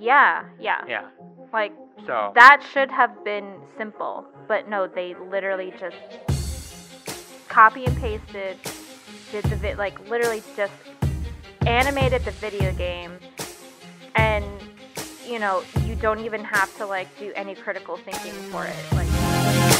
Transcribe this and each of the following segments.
Yeah, mm-hmm. yeah. Yeah. Like So that should have been simple, but no, they literally just copy and pasted, did the vi- like literally just animated the video game, and you know you don't even have to like do any critical thinking for it. Like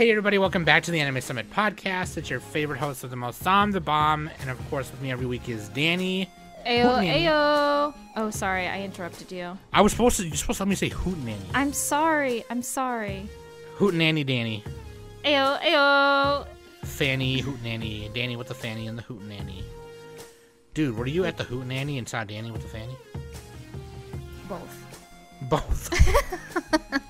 Hey everybody, welcome back to the Anime Summit podcast. It's your favorite host of the most, Sam the Bomb, and of course with me every week is Dannie. Ayo, Hootenanny. ayo. Oh, sorry, I interrupted you. I was supposed to you're supposed to let me say Hootenanny. I'm sorry. I'm sorry. Hootenanny Dannie. Ayo, ayo. Fanny Hootenanny. Dannie with the fanny and the Hootenanny. Dude, were you at the Hootenanny and saw Dannie with the fanny? Both. Both.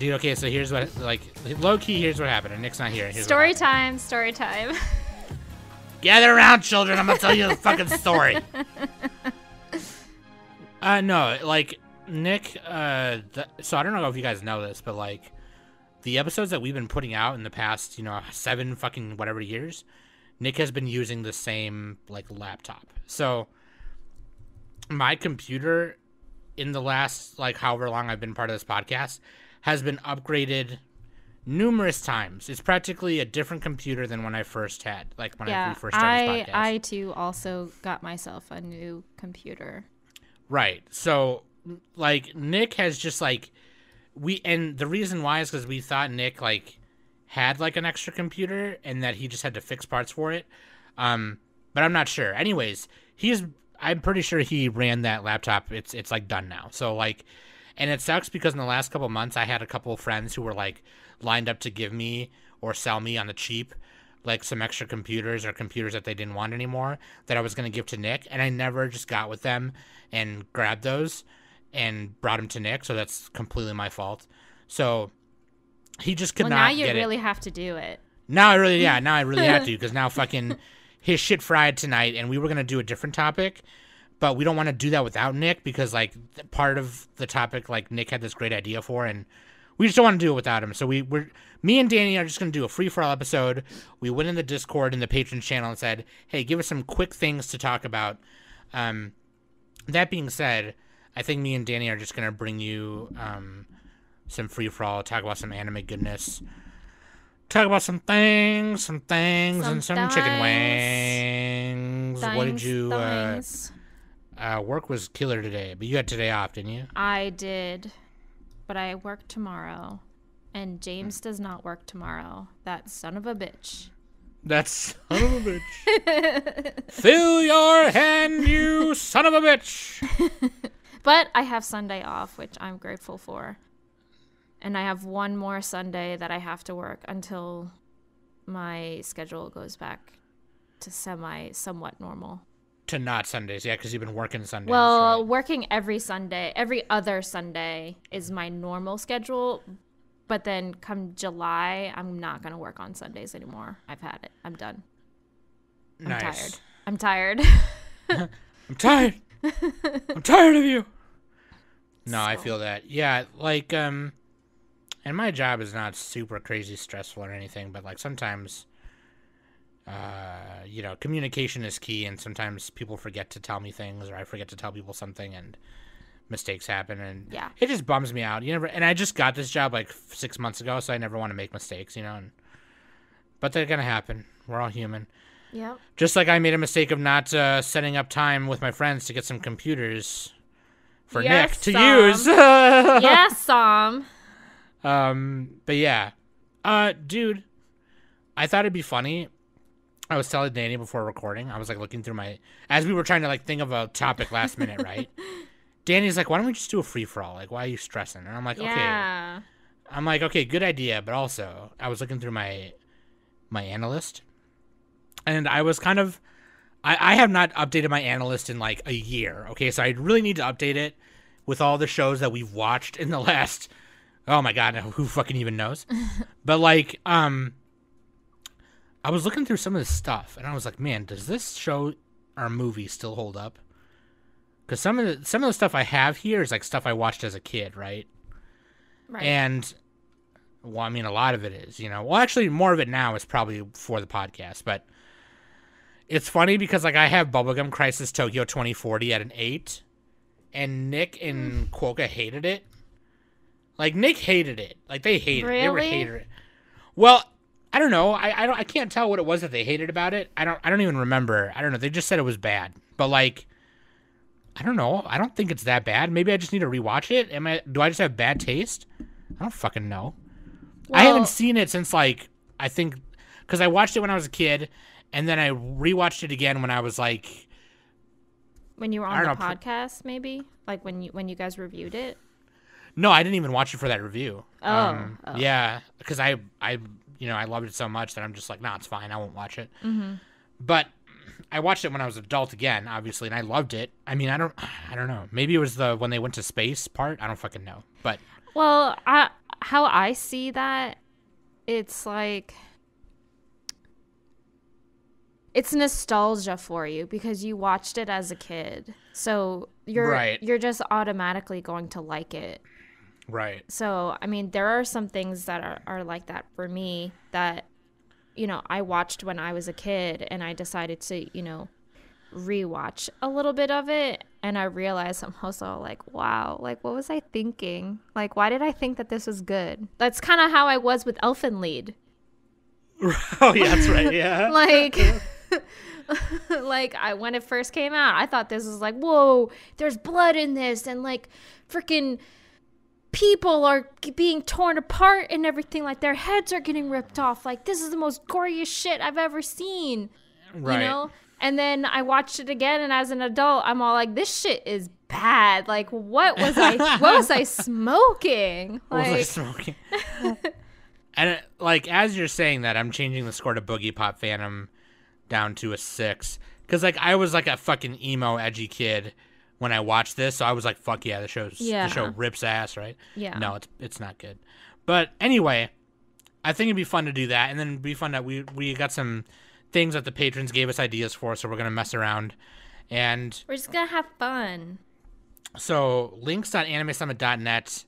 Dude, okay, so here's what like low key here's what happened. And Nick's not here. Here's Story time. Story time. Gather around, children. I'm gonna tell you the fucking story. Uh, no, like Nick. Uh, the, so I don't know if you guys know this, but like the episodes that we've been putting out in the past, you know, seven fucking whatever years, Nick has been using the same like laptop. So my computer in the last like however long I've been part of this podcast has been upgraded numerous times. It's practically a different computer than when I first had, like when I yeah, we first started I podcast. I too also got myself a new computer. Right. So, like, Nick has just like we, and the reason why is because we thought Nick like had like an extra computer and that he just had to fix parts for it. Um, but I'm not sure. Anyways, he's I'm pretty sure he ran that laptop. It's it's like done now. So like, and it sucks because in the last couple months I had a couple of friends who were like lined up to give me or sell me on the cheap like some extra computers or computers that they didn't want anymore that I was going to give to Nick and I never just got with them and grabbed those and brought them to Nick so that's completely my fault. So he just could well, not now you really it. have to do it. Now I really yeah, now I really have to because now fucking his shit fried tonight and we were going to do a different topic but we don't want to do that without Nick because like part of the topic like Nick had this great idea for and we just don't want to do it without him. So we we're me and Dannie are just gonna do a free for all episode. We went in the Discord in the patron channel and said, Hey, give us some quick things to talk about. Um that being said, I think me and Dannie are just gonna bring you um some free for all, talk about some anime goodness. Talk about some things, some things, Some and some chicken things. wings. what did you uh. Uh work was killer today, but you had today off, didn't you? I did, but I work tomorrow, and James does not work tomorrow. That son of a bitch. That son of a bitch. Fill your hand, you son of a bitch. But I have Sunday off, which I'm grateful for. And I have one more Sunday that I have to work until my schedule goes back to semi somewhat normal. To not Sundays, yeah, because you've been working Sundays. Well, right? working every Sunday, every other Sunday is my normal schedule. But then come July, I'm not going to work on Sundays anymore. I've had it. I'm done. I'm nice. tired. I'm tired. I'm tired. I'm tired of you. No, I feel that. Yeah, like um, and my job is not super crazy stressful or anything, but like sometimes, uh, you know, communication is key, and sometimes people forget to tell me things, or I forget to tell people something, and mistakes happen, and Yeah. it just bums me out. You never, and I just got this job like six months ago, so I never want to make mistakes, you know. And, but they're gonna happen. We're all human. Yeah. Just like I made a mistake of not uh, setting up time with my friends to get some computers for Yes, Nick to Sam. use. yes, Sam. Um, but yeah, uh, dude, I thought it'd be funny. I was telling Dannie before recording. I was like looking through my as we were trying to like think of a topic last minute, right? Dannie's like, "Why don't we just do a free for all? Like, why are you stressing?" And I'm like, "Okay." I'm like, "Okay, good idea." But also, I was looking through my my analyst, and I was kind of I, I have not updated my analyst in like a year. Okay, so I really need to update it with all the shows that we've watched in the last. Oh my god, who fucking even knows? but like, um, I was looking through some of this stuff, and I was like, man, does this show or movie still hold up? Because some of the some of the stuff I have here is like stuff I watched as a kid, right? Right. And well, I mean, a lot of it is, you know. Well, actually, more of it now is probably for the podcast, but it's funny because like I have Bubblegum Crisis Tokyo 2040 at an eight, and Nick and mm. Quoka hated it. Like Nick hated it. Like they hated it. They were Really? hated it. Well, I don't know. I, I don't. I can't tell what it was that they hated about it. I don't. I don't even remember. I don't know. They just said it was bad. But like, I don't know. I don't think it's that bad. Maybe I just need to rewatch it. Am I? Do I just have bad taste? I don't fucking know. I haven't seen it since like I think because I watched it when I was a kid, and then I rewatched it again when I was like when you were on the know, podcast, maybe like when you when you guys reviewed it. no, I didn't even watch it for that review. Um, Oh, oh. yeah, because I I you know I loved it so much that I'm just like, nah, it's fine. I won't watch it. Mm-hmm. But I watched it when I was an adult again, obviously, and I loved it. I mean, I don't I don't know. Maybe it was the when they went to space part. I don't fucking know. But Well, I, how I see that, it's like it's nostalgia for you because you watched it as a kid. So you're Right. you're just automatically going to like it. Right, So, I mean, there are some things that are, are like that for me that, you know, I watched when I was a kid and I decided to, you know, rewatch a little bit of it. And I realized I'm also like, wow, like, what was I thinking? Like, why did I think that this was good? That's kind of how I was with Elfen Lied. oh yeah, that's right. Yeah, Like, like I when it first came out, I thought this was like, whoa, there's blood in this, and like, freaking people are being torn apart and everything. Like their heads are getting ripped off. Like this is the most goriest shit I've ever seen. right. You know. And then I watched it again, and as an adult, I'm all like, "This shit is bad. Like, what was I? what was I smoking? What was I smoking? and it, like as you're saying that, I'm changing the score to Boogiepop Phantom down to a six because like I was like a fucking emo edgy kid when I watched this, so I was like, "Fuck yeah, the show's Yeah. the show rips ass, right?" Yeah. No, it's it's not good. But anyway, I think it'd be fun to do that, and then it'd be fun that we we got some things that the patrons gave us ideas for, so we're gonna mess around. And we're just gonna have fun. so links.animesummit.net.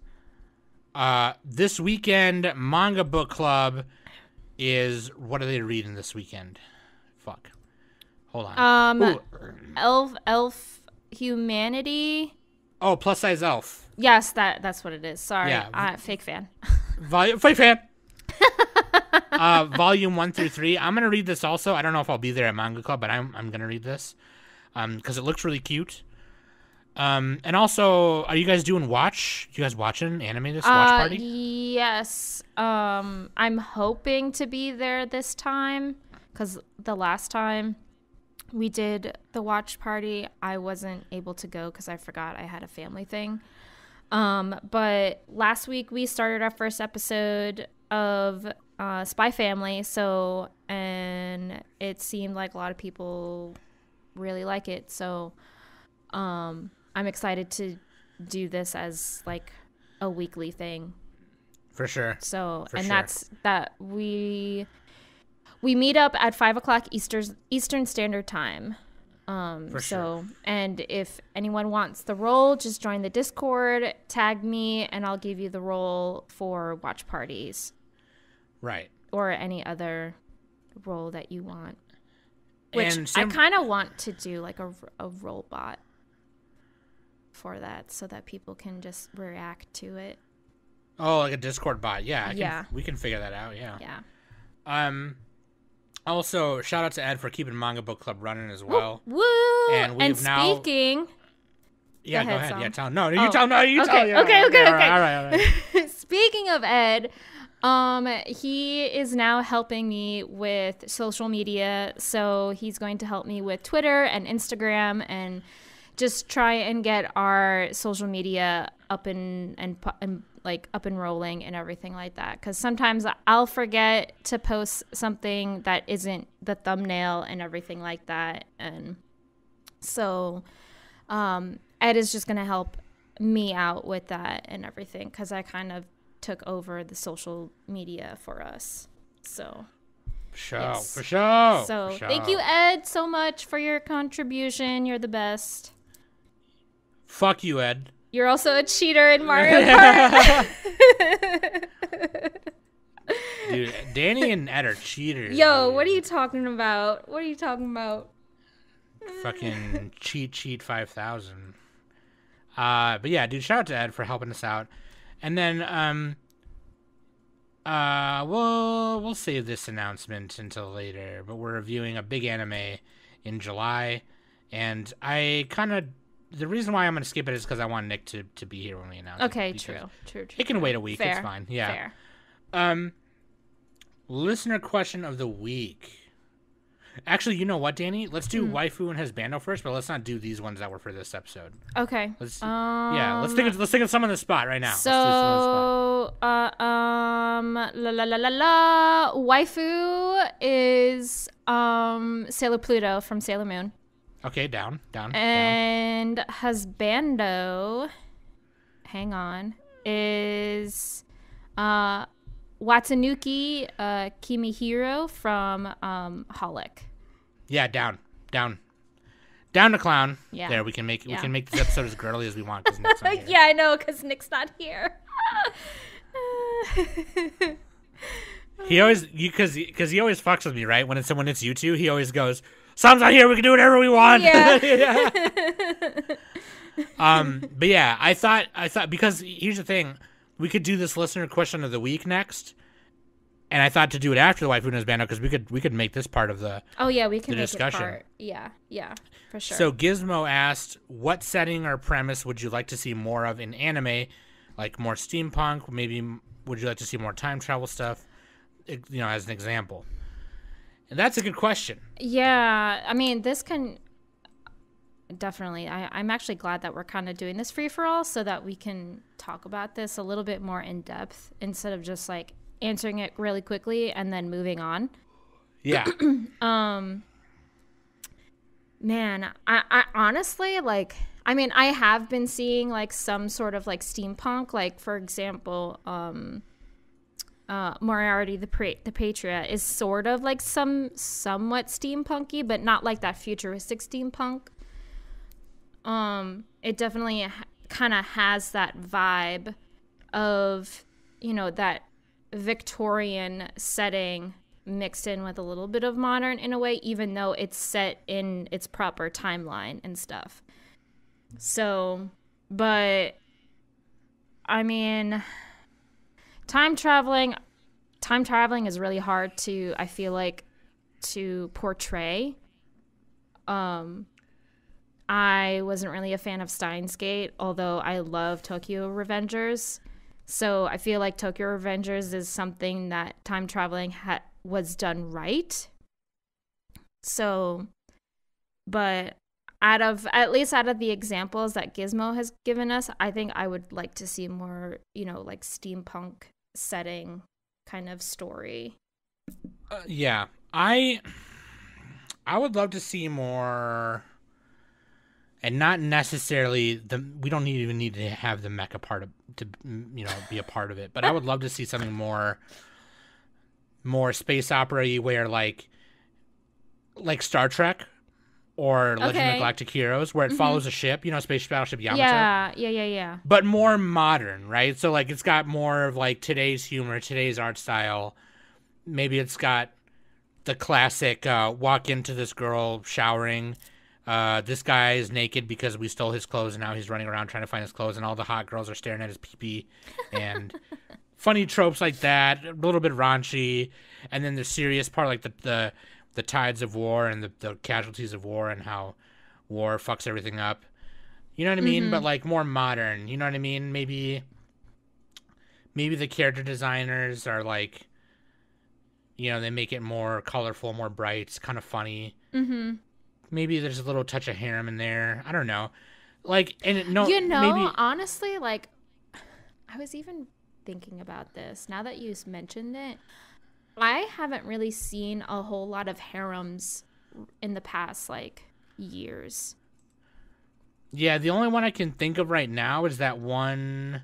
Uh, this weekend, Manga Book Club is what are they reading this weekend? Fuck. Hold on. Um, Ooh. elf, elf, humanity. oh, plus size elf. Yes, that that's what it is. Sorry, Yeah. uh, fake fan. Volume fight fan. uh, volume one through three. I'm gonna read this also. I don't know if I'll be there at Manga Club, but I'm I'm gonna read this, um, because it looks really cute. Um, and also, are you guys doing watch? You guys watching anime this watch Uh, party? yes. Um, I'm hoping to be there this time because the last time we did the watch party, I wasn't able to go because I forgot I had a family thing. Um, but last week we started our first episode of uh, Spy Family, so and it seemed like a lot of people really like it. So, um, I'm excited to do this as like a weekly thing. For sure. So, For and sure. that's that we we meet up at five o'clock Eastern Eastern Standard Time. Um, For so, and if anyone wants the role, just join the Discord, tag me, and I'll give you the role for watch parties Right. or any other role that you want. Which And I kind of want to do like a, a role bot for that so that people can just react to it. Oh, like a Discord bot. Yeah. I can, Yeah. We can figure that out. Yeah. Yeah. Um. Also, shout out to Ed for keeping Manga Book Club running as well. Woo! And And, we've now- speaking, Yeah, Go go ahead. Yeah, tell. No, you Oh. tell. No, you Okay, tell. yeah, okay, okay, all okay. right, All right, all right. speaking of Ed, um, he is now helping me with social media. So he's going to help me with Twitter and Instagram and just try and get our social media up and and, and like up and rolling and everything like that. Because sometimes I'll forget to post something that isn't the thumbnail and everything like that, and so um, Ed is just going to help me out with that and everything because I kind of took over the social media for us. So, For sure. Yes. For sure. so for thank you. Ed, so much for your contribution. You're the best. Fuck you, Ed. You're also a cheater in Mario Kart. Dannie and Ed are cheaters. Yo, dude. what are you talking about? What are you talking about? fucking cheat cheat 5000 uh but yeah dude shout out to ed for helping us out and then um uh we'll we'll save this announcement until later but we're reviewing a big anime in july and i kind of the reason why i'm gonna skip it is because i want nick to to be here when we announce it, Okay, true, true, true. it can wait a week it's fine yeah Fair. um listener question of the week actually you know what danny let's do Hmm. waifu and husbando first but let's not do these ones that were for this episode Okay. Let's um, yeah, let's think of let's think of some on the spot right now. Let's do some on the spot. So, uh, um, la la la la la. Waifu is um Sailor Pluto from Sailor Moon, Okay, down, down, down. and husbando. Hang on, is uh Watanuki uh Kimihiro from um Holic. Yeah, down, down, down to clown. Yeah. There, we can make we can make this episode as girly as we want because Nick's not here. Yeah, I know, cause Nick's not here. He always you because because he always fucks with me, right? When it's when it's you two, he always goes, "Sam's not here. We can do whatever we want." Yeah. um, but yeah, I thought I thought because here's the thing, we could do this listener question of the week next, and I thought to do it after the waifu and bando because we could we could make this part of the Oh yeah, we can The make discussion. it part. Yeah, yeah, for sure. So Gizmo asked, "What setting or premise would you like to see more of in anime? Like more steampunk? Maybe would you like to see more time travel stuff? You know, as an example." And that's a good question. yeah, I mean, this can definitely. I, I'm actually glad that we're kind of doing this free for all, so that we can talk about this a little bit more in depth instead of just like answering it really quickly and then moving on. Yeah, um Man, I, I honestly like. I mean, I have been seeing like some sort of like steampunk, like for example, um, uh, Moriarty the pra- the Patriot is sort of like some somewhat steampunky, but not like that futuristic steampunk. Um, it definitely ha- kind of has that vibe of you know that Victorian setting mixed in with a little bit of modern in a way, even though it's set in its proper timeline and stuff. So, but I mean, time traveling, time traveling is really hard to, I feel like, to portray. Um, I wasn't really a fan of Steins Gate, although I love Tokyo Revengers. So I feel like Tokyo Revengers is something that time traveling ha- was done right. So, but out of at least out of the examples that Gizmo has given us, I think I would like to see more, you know, like steampunk setting kind of story. Uh, yeah. I I would love to see more, and not necessarily the. We don't need, even need to have the mecha part of, to mm, you know be a part of it, but I would love to see something more, more space opera where like, like Star Trek. Or Legend Okay. of Galactic Heroes, where it follows a ship, you know, Space Battleship Yamato. Yeah, yeah, yeah, yeah. but more modern, right? So like it's got more of like today's humor, today's art style. Maybe it's got the classic uh, walk into this girl showering. Uh, this guy is naked because we stole his clothes and now he's running around trying to find his clothes and all the hot girls are staring at his pee and funny tropes like that, a little bit raunchy, and then the serious part like the the, the tides of war and the, the casualties of war and how war fucks everything up. You know what I mean? But like more modern. You know what I mean? Maybe maybe the character designers are like you know, they make it more colorful, more bright, it's kind of funny. Mm-hmm. Maybe there's a little touch of harem in there. I don't know. Like and it, no you know, maybe honestly, like I was even thinking about this now that you mentioned it. I haven't really seen a whole lot of harems in the past like years. Yeah, the only one I can think of right now is that one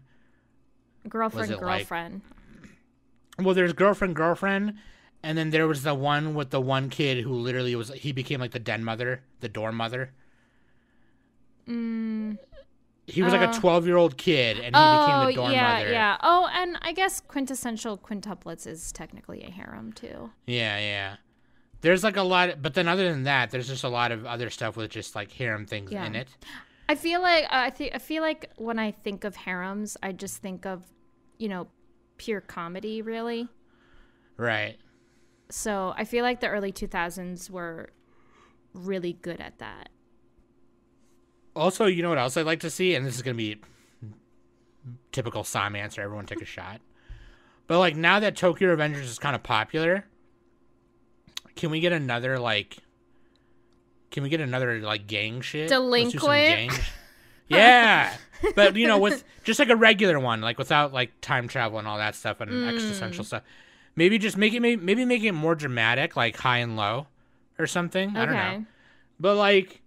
Girlfriend, it like- girlfriend. Well, there's girlfriend, girlfriend, and then there was the one with the one kid who literally was he became like the den mother, the dorm mother. Mm, he was like a Uh, 12 year old kid, and he oh became the dorm yeah, mother. yeah. Oh, and I guess quintessential quintuplets is technically a harem too. Yeah, yeah. There's like a lot, but then other than that, there's just a lot of other stuff with just like harem things Yeah. in it. I feel like I think I feel like when I think of harems, I just think of, you know, pure comedy really. Right. So I feel like the early 2000s were really good at that. Also, you know what else I'd like to see, and this is gonna be typical Sam answer. Everyone take a shot. But like now that Tokyo Revengers is kind of popular, can we get another like? Can we get another like gang shit? Let's do some Delinquent? gang- yeah, but you know, with just like a regular one, like without like time travel and all that stuff and Mm. existential stuff. Maybe just make it maybe, maybe make it more dramatic, like high and low, or something. I don't know. But like,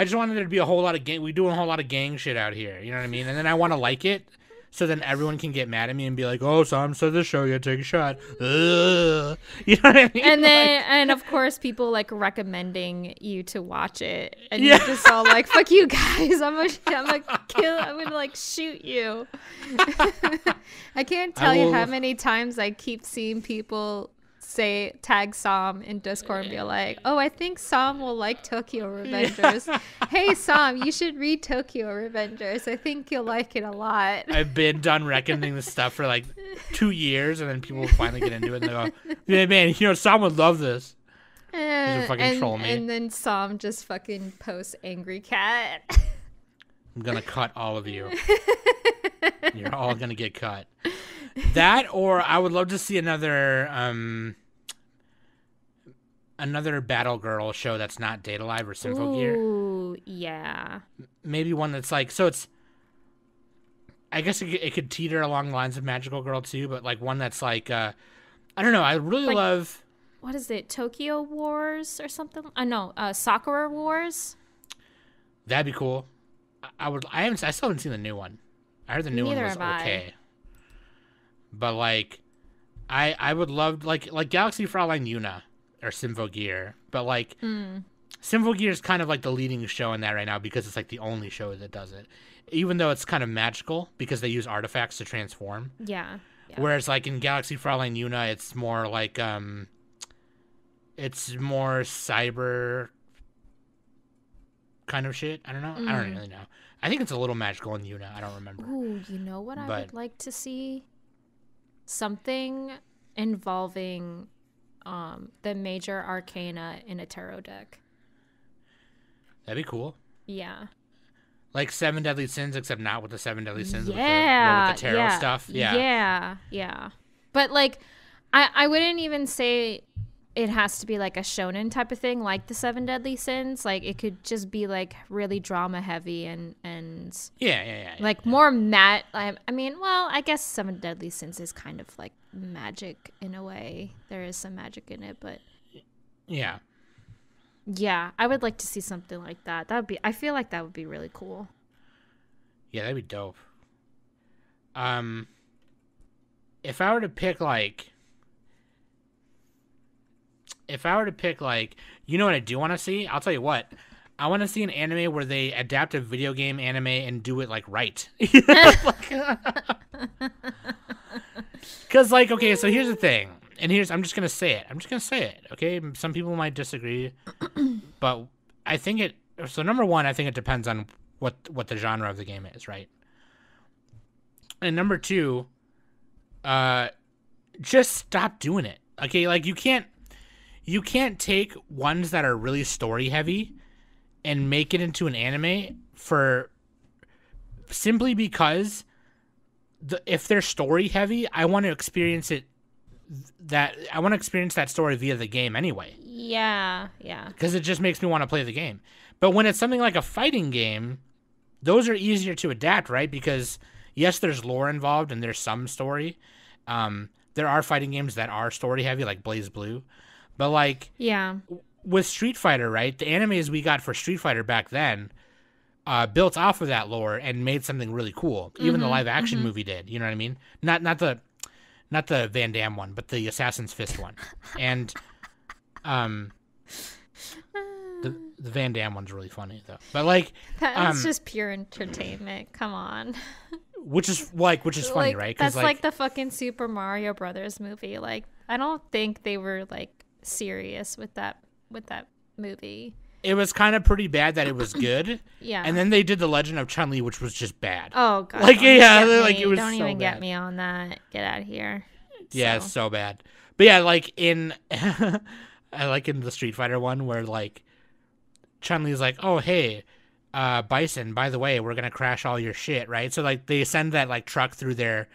I just wanted there to be a whole lot of gang. We do a whole lot of gang shit out here. You know what I mean? And then I want to like it, so then everyone can get mad at me and be like, "Oh, Sam said this show. You gotta take a shot." Ugh. You know what I mean? And Like, then and of course people like recommending you to watch it. And Yeah. you're just all like, fuck you guys. I'm gonna I'm gonna kill I'm gonna like shoot you. I can't I tell you how many times I keep seeing people say tag Sam in Discord and be like, "Oh, I think Sam will like Tokyo Revengers. hey Sam, you should read Tokyo Revengers. I think you'll like it a lot." I've been done reckoning this stuff for like two years, and then people finally get into it and they go, "Yeah, man, you know, Sam would love this." Fucking and, troll me. and then Sam just fucking posts angry cat. I'm gonna cut all of you. You're all gonna get cut. That or I would love to see another um another Battle Girl show that's not Date A Live or Symphogear. Ooh, yeah. Maybe one that's like so it's I guess it, could- it could teeter along the lines of Magical Girl too, but like one that's like uh I don't know, I really Like- love What is it? Tokyo Wars or something? Uh, no, uh, Sakura Wars. that'd be cool. I, I would I haven't I still haven't seen the new one. I heard the new Neither one was have I. okay. But like I I would love like like Galaxy Fraulein Yuna or Symphogear, but like Mm. Symphogear is kind of like the leading show in that right now because it's like the only show that does it. Even though it's kind of magical because they use artifacts to transform. Yeah. yeah. Whereas like in Galaxy Fraulein Yuna, it's more like um it's more cyber kind of shit. I don't know. I don't Mm. really know. I think it's a little magical in Yuna. I don't remember. Ooh, you know what I But- would like to see? Something involving um, the major arcana in a tarot deck. That'd be cool. Yeah. Like Seven Deadly Sins, except not with the Seven Deadly Sins. with the- yeah, with the, tarot yeah, stuff. Yeah. yeah, yeah. But like, I I wouldn't even say it has to be like a shonen type of thing, like the Seven Deadly Sins. Like it could just be like really drama heavy and and Yeah, yeah, yeah. yeah. like more mat. I, I mean, well, I guess Seven Deadly Sins is kind of like magic in a way. There is some magic in it, but yeah. yeah, I would like to see something like that. That would be. I feel like that would be really cool. Yeah, that'd be dope. Um, if I were to pick like, if I were to pick like, you know what I do want to see? I'll tell you what. I want to see an anime where they adapt a video game anime and do it like right. Because like, okay, so here's the thing, and here's I'm just gonna say it. I'm just gonna say it. Okay, some people might disagree, but I think it. So number one, I think it depends on what what the genre of the game is, right? And number two, uh, just stop doing it. Okay, like you can't you can't take ones that are really story heavy and make it into an anime for simply because the, if they're story heavy, I want to experience it that I want to experience that story via the game anyway Yeah, yeah. because it just makes me want to play the game. But when it's something like a fighting game, those are easier to adapt, right? Because yes, there's lore involved and there's some story. Um, there are fighting games that are story heavy, like BlazBlue, but like Yeah. with Street Fighter, right? The animes we got for Street Fighter back then uh, built off of that lore and made something really cool. Even the live action movie did. You know what I mean? Not not the not the Van Damme one, but the Assassin's Fist one. And um the The Van Damme one's really funny though. But like, That's um, just pure entertainment. Come on. which is like, which is funny, like, right? That's like, like, the fucking Super Mario Brothers movie. Like, I don't think they were like serious with that with that movie. It was kind of pretty bad that it was good. Yeah. And then they did the Legend of Chun Li, which was just bad. oh god. Like, yeah, like, it was Don't so even bad. get me on that. Get out of here. yeah, So- so bad. But yeah, like in, I like in the Street Fighter one where like Chun Li's like, oh hey, uh, Bison, by the way, we're gonna crash all your shit, right? So like they send that like truck through their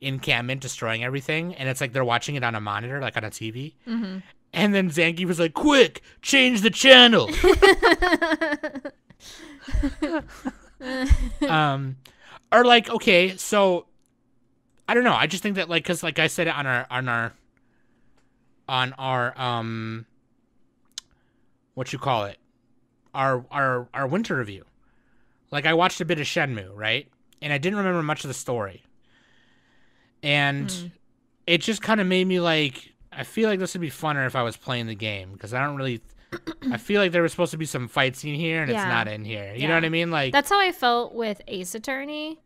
encampment, destroying everything, and it's like they're watching it on a monitor, like on a TV. Mm-hmm. And then Zangief was like, quick, change the channel. um, or like, okay, so I don't know. I just think that like, cause like I said on our on our on our um, what you call it, our our our winter review. Like I watched a bit of Shenmue, right, and I didn't remember much of the story, and it just kind of made me like. I feel like this would be funner if I was playing the game because I don't really. I feel like there was supposed to be some fight scene here and it's not in here. You know what I mean? Like That's how I felt with Ace Attorney.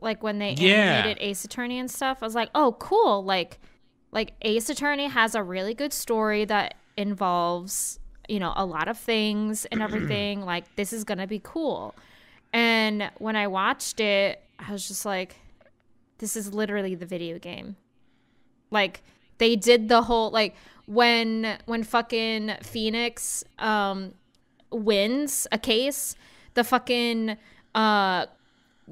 Like when they Yeah. animated Ace Attorney and stuff, I was like, "Oh, cool!" Like, like Ace Attorney has a really good story that involves, you know, a lot of things and everything. like, this is gonna be cool. And when I watched it, I was just like, "This is literally the video game." Like, they did the whole like when when fucking Phoenix um wins a case, the fucking uh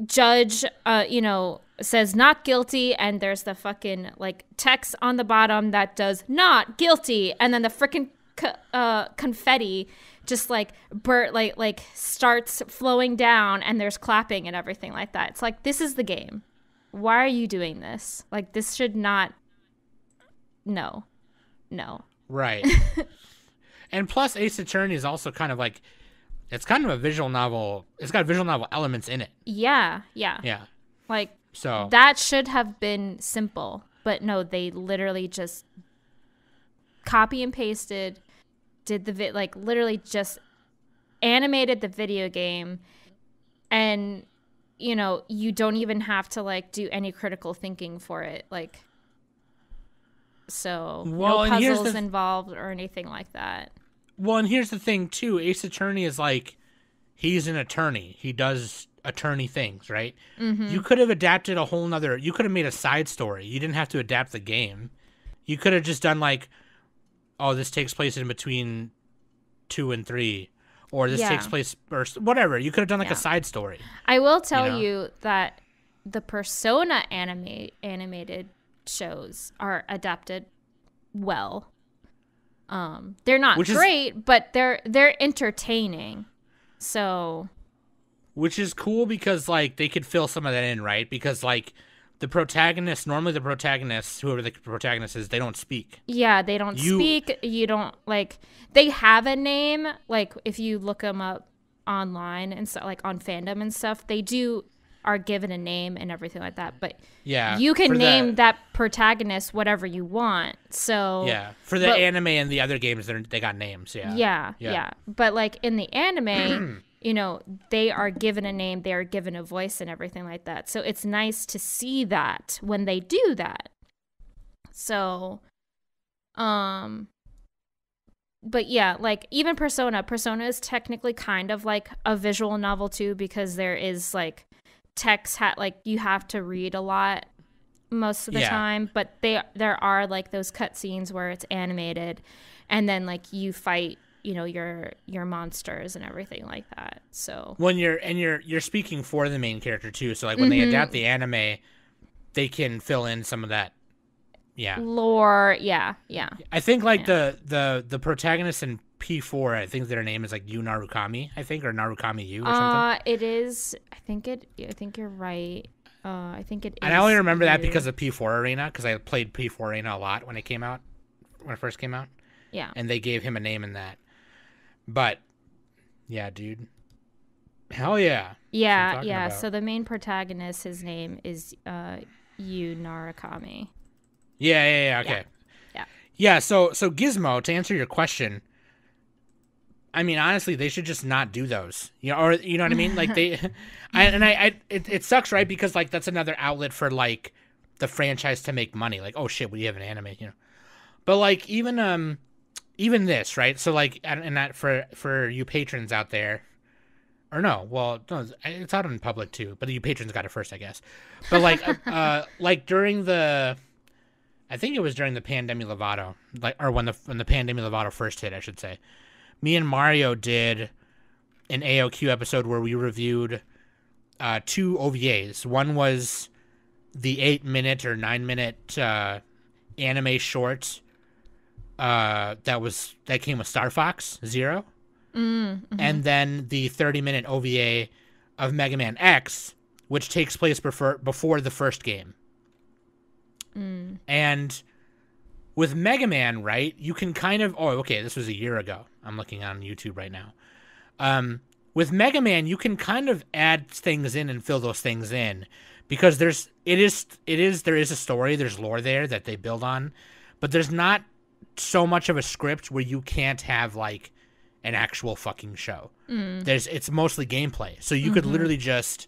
judge uh you know says not guilty and there's the fucking like text on the bottom that does not guilty and then the freaking co- uh confetti just like bur- like like starts flowing down and there's clapping and everything like that. It's like this is the game. Why are you doing this? Like this should not no. No. Right. and plus, Ace Attorney is also kind of like, it's kind of a visual novel. It's got visual novel elements in it. Yeah, yeah. Yeah. Like So that should have been simple, but no, they literally just copy and pasted, did the vi- like literally just animated the video game, and you know you don't even have to like do any critical thinking for it, like. So Well, no puzzles the- involved or anything like that. well, and here's the thing too. Ace Attorney is like, he's an attorney. He does attorney things, right? Mm-hmm. You could have adapted a whole nother. You could have made a side story. You didn't have to adapt the game. You could have just done like, oh, this takes place in between two and three, or this takes place or whatever. You could have done like Yeah. a side story. I will tell know? you that the Persona anime animated shows are adapted well. Um, they're not Which is- great, but they're they're entertaining. So which is cool because like they could fill some of that in right because like the protagonist normally the protagonist whoever the protagonist is they don't speak yeah, they don't You- speak. You don't like they have a name. Like if you look them up online and stuff, like on fandom and stuff, they do are given a name and everything like that. But yeah you can for the- name that protagonist whatever you want. So yeah for the but- anime and the other games they got names yeah Yeah, Yeah. yeah, But like in the anime, you know, they are given a name, they are given a voice and everything like that. So it's nice to see that when they do that. So um but yeah, like even Persona, Persona is technically kind of like a visual novel too because there is like text ha- like you have to read a lot most of the Yeah. time, but they there are like those cutscenes where it's animated and then like you fight, you know, your your monsters and everything like that. So when you're and you're you're speaking for the main character too so like when they Mhm. adapt the anime they can fill in some of that yeah lore, yeah, yeah. i think like the the the protagonist in p4 i think their name is like yu narukami i think or narukami yu or something Uh it is I think it I think you're right. Uh I think it. And I only remember that because of P4 Arena, because I played P4 Arena a lot when it came out, when it first came out, Yeah. and they gave him a name in that. But, yeah, dude. Hell yeah. Yeah, yeah. about. So the main protagonist, his name is uh Yu Narukami. Yeah, yeah, yeah, okay. Yeah. Yeah, so so Gizmo, to answer your question, I mean, honestly, they should just not do those. You know, or you know what I mean? Like they, I, and I, I it, it sucks, right? Because like that's another outlet for like the franchise to make money. Like, oh shit, we have an anime, you know. But like even um, even this, right? So like, and that for for you patrons out there, or no, well, no, it's out in public too. But you patrons got it first, I guess. But like, uh, uh, like during the, I think it was during the Pandemic Lovato, like, or when the when the Pandemic Lovato first hit, I should say. Me and Mario did an AOQ episode where we reviewed uh, two OVAs. One was the eight minute or nine minute uh, anime short uh, that was that came with Star Fox 0 Mm-hmm. and then the 30 minute OVA of Mega Man X, which takes place before before the first game. Mm. And with Mega Man, right, you can kind of oh okay, this was a year ago. I'm looking on YouTube right now. Um, with Mega Man, you can kind of add things in and fill those things in because there's it is it is there is a story, there's lore there that they build on, but there's not so much of a script where you can't have like an actual fucking show. There's it's mostly gameplay. So you could literally just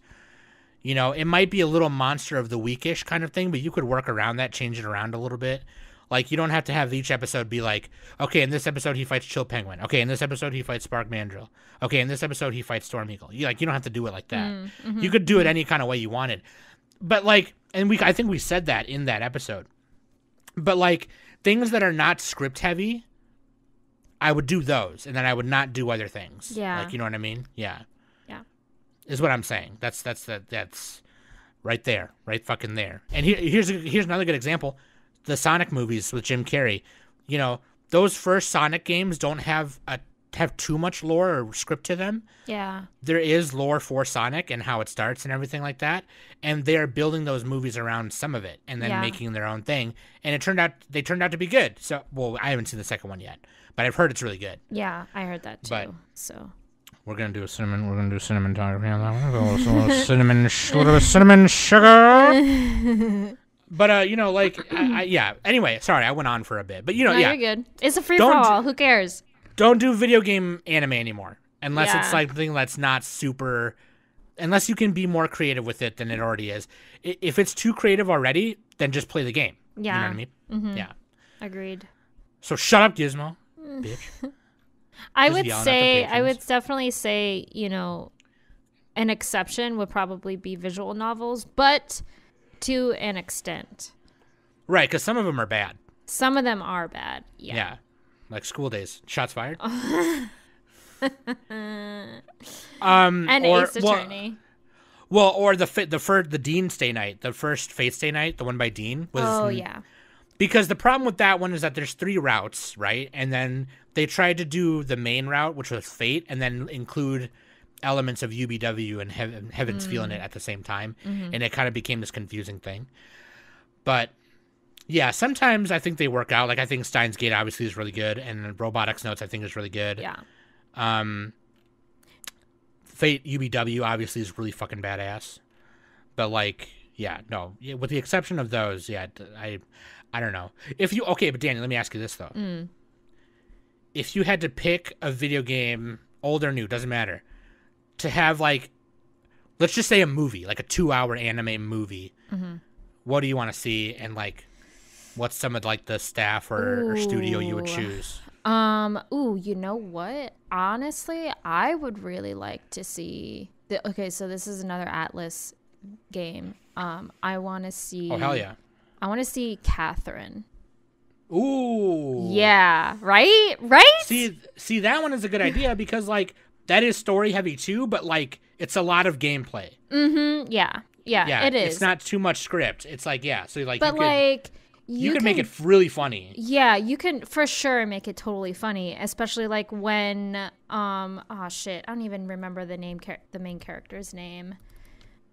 you know, it might be a little monster of the weekish kind of thing, but you could work around that, change it around a little bit. Like you don't have to have each episode be like, okay, in this episode he fights Chill Penguin. Okay, in this episode he fights Spark Mandrill. Okay, in this episode he fights Storm Eagle. You like you don't have to do it like that. Mm, mm-hmm, you could do it mm-hmm. any kind of way you wanted. But like and we I think we said that in that episode. But like things that are not script heavy, I would do those and then I would not do other things. Yeah. Like you know what I mean? Yeah. Yeah. Is what I'm saying. That's that's that that's right there, right fucking there. And here, here's a, here's another good example: the Sonic movies with Jim Carrey. You know, those first Sonic games don't have a have too much lore or script to them. Yeah. There is lore for Sonic and how it starts and everything like that, and they're building those movies around some of it and then Yeah. making their own thing. And it turned out they turned out to be good. So, well, I haven't seen the second one yet, but I've heard it's really good. Yeah, I heard that too. But- so We're gonna do a cinnamon. We're gonna do cinematography on that one. A little, a little cinnamon, sh- a little bit of cinnamon sugar. but uh, you know, like, I, I, yeah. Anyway, sorry, I went on for a bit, but you know, no, yeah. you're good. It's a free for all. Who cares? Don't do video game anime anymore unless it's Yeah. like something that's not super. Unless you can be more creative with it than it already is. If it's too creative already, then just play the game. Yeah, You know what I mean? Mhm. Yeah. Agreed. So shut up, Gizmo, bitch. I Just would yelling at the say, I would definitely say, you know, an exception would probably be visual novels, but to an extent. Right, because some of them are bad. Some of them are bad. Yeah. Yeah. Like school days. Shots fired. um, And or, Ace Attorney. Well, or the the fir- the Deen Stay Night, the first Fate Stay Night, the one by Deen was oh yeah. because the problem with that one is that there's three routes, right? And then they tried to do the main route, which was Fate, and then include elements of UBW and Heaven, Heaven's feeling it at the same time, and it kind of became this confusing thing. But yeah, sometimes I think they work out. Like I think Steins Gate obviously is really good, and Robotics Notes I think is really good. Yeah. Um, Fate UBW obviously is really fucking badass, but like, yeah, no, yeah, with the exception of those, yeah, I, I don't know if you okay, but Daniel, let me ask you this though: Mm. if you had to pick a video game, old or new, doesn't matter, to have like, let's just say a movie, like a two-hour anime movie, Mm-hmm. what do you want to see, and like, what's some of like the staff or, or studio you would choose? Um, ooh, you know what? Honestly, I would really like to see the okay, so this is another Atlus game. Um, I want to see Oh hell yeah! I want to see Catherine. Ooh. Yeah, right? Right? See, see, that one is a good idea because like that is story heavy too, but like it's a lot of gameplay. Mm-hmm. Yeah. Yeah, Yeah, it is. It's not too much script. It's like yeah, so like but you could like you, could make it really funny. Yeah, you can for sure make it totally funny, especially like when um oh shit, I don't even remember the name char- the main character's name.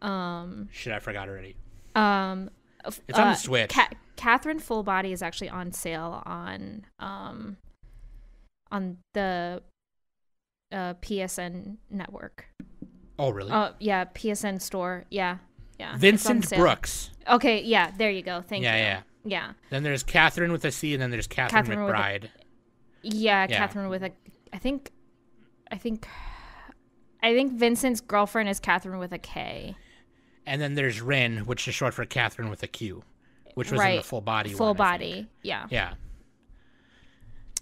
Um Shit, I forgot already. um It's on the uh, Switch. Ca- Catherine Full Body is actually on sale on um on the uh PSN network. Oh really? Oh yeah, PSN store. Yeah. Yeah. Vincent. Brooks. Okay, yeah, there you go. Thank Yeah, you. yeah. Yeah. Yeah. Then there's Catherine with a C, and then there's Catherine, Catherine with a- McBride. Yeah, Yeah. Catherine with a I think I think I think Vincent's girlfriend is Catherine with a K. And then there's Rin, which is short for Catherine with a Q, which was in the full body. Full one, body. Yeah. Yeah.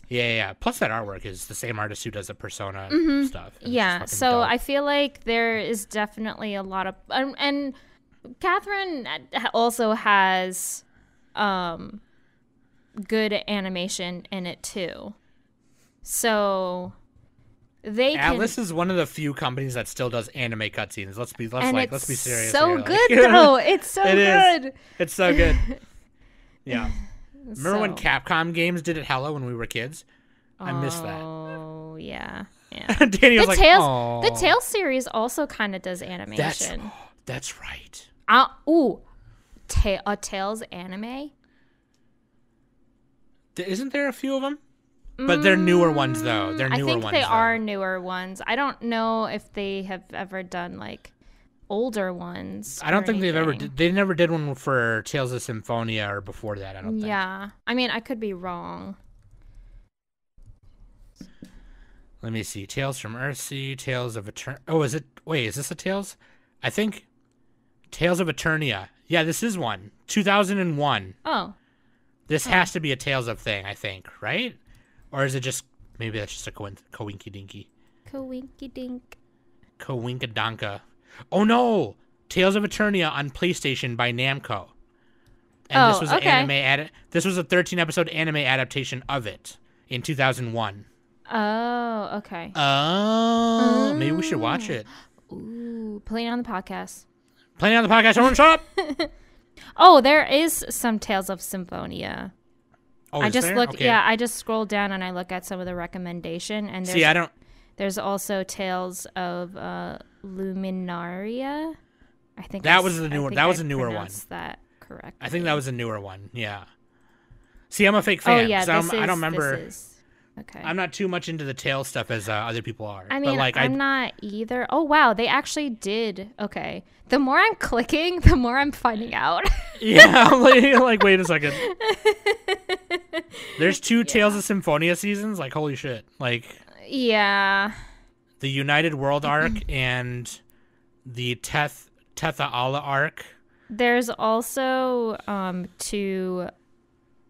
Yeah, yeah. Plus that artwork is the same artist who does the Persona stuff. and it's just Mm-hmm. Yeah. So dope. I feel like there is definitely a lot of um, and Catherine also has um good animation in it too. So they can is one of the few companies that still does anime cutscenes. Let's be let's and like let's be serious. so here. Like- good though. It's so It is. good. It's so good. Yeah. Remember when Capcom games did it hella when we were kids? I miss that. Oh yeah, yeah. Dannie was the like, Tales, the. Tales series also kind of does That's animation. that's right. Uh, ooh, ta- a Tales anime. Th- Isn't there a few of them? But they're newer ones though. They're Mm, I newer think ones. they though. are newer ones. I don't know if they have ever done like older ones. I don't think they've ever. Did, they never did one for Tales of Symphonia or before that. I don't think. Yeah, I mean, I could be wrong. Let me see. Tales from Earthsea, Tales of Etern. Oh, is it? Wait, is this a Tales? I think Tales of Eternia. Yeah, this is one. 2001. Oh, This has to be a Tales of thing, I think, right? Or is it just maybe that's just a coin- coinky dinky, coinky dink. coinkadonka? Oh no! Tales of Eternia on PlayStation by Namco. And this Oh, was okay. an anime ad- This was a 13 episode anime adaptation of it in 2001. Oh, okay. Oh, maybe we should watch oh. it. Ooh, playing on the podcast. Playing on the podcast, everyone shut up. Oh, there is some Tales of Symphonia. Oh, I is just there? look, Okay. yeah, I just scroll down and I look at some of the recommendation, and there's See, I don't. There's also Tales of uh, Luminaria. I think That I was the I newer- that was I a newer one. That correct. I think that was a newer one. Yeah. See, I'm a fake fan. Oh yeah, this I'm, is, I don't this remember. is- Okay. I'm not too much into the tail stuff as uh, other people are. I mean, but like I'm I, not either. Oh wow, they actually did. Okay, the more I'm clicking, the more I'm finding out. yeah, I'm like, like wait a second. There's two Tales of Symphonia seasons. Like holy shit! Like yeah. the United World arc and the Teth Tethe'alla arc. There's also um two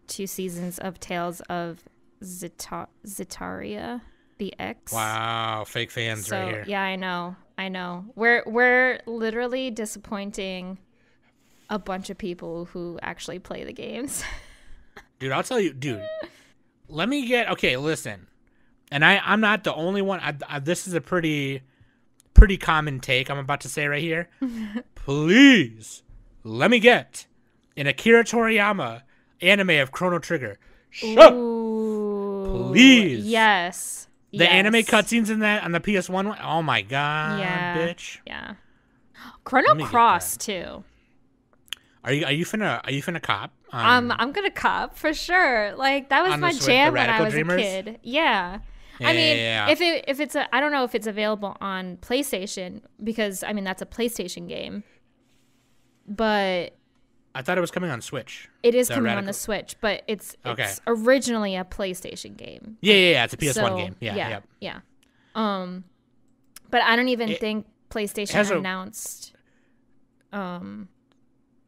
two seasons of Tales of Zita- Zestiria, the X. Wow, fake fans So right here. yeah, I know, I know. We're we're literally disappointing a bunch of people who actually play the games. Dude, I'll tell you, dude. Let me get okay. Listen, and I I'm not the only one. I, I, this is a pretty pretty common take I'm about to say right here. Please let me get an Akira Toriyama anime of Chrono Trigger. Shut Ooh, Please. Yes. the anime cutscenes in that on the PS1 one. Oh my god, Yeah. bitch. Yeah. Chrono Cross too. Are you are you finna are you finna cop? Um, I'm gonna cop for sure. Like that was my jam when I was Dreamers? a kid. Yeah. Yeah, I mean, yeah, yeah. if it if it's a I don't know if it's available on PlayStation because I mean that's a PlayStation game. But I thought it was coming on Switch. it is The coming on the Switch, but it's Okay. it's originally a PlayStation game. Yeah, yeah, yeah. It's a PS1 So, game. Yeah, yeah, yeah. Um, but I don't even It- think PlayStation has a- announced um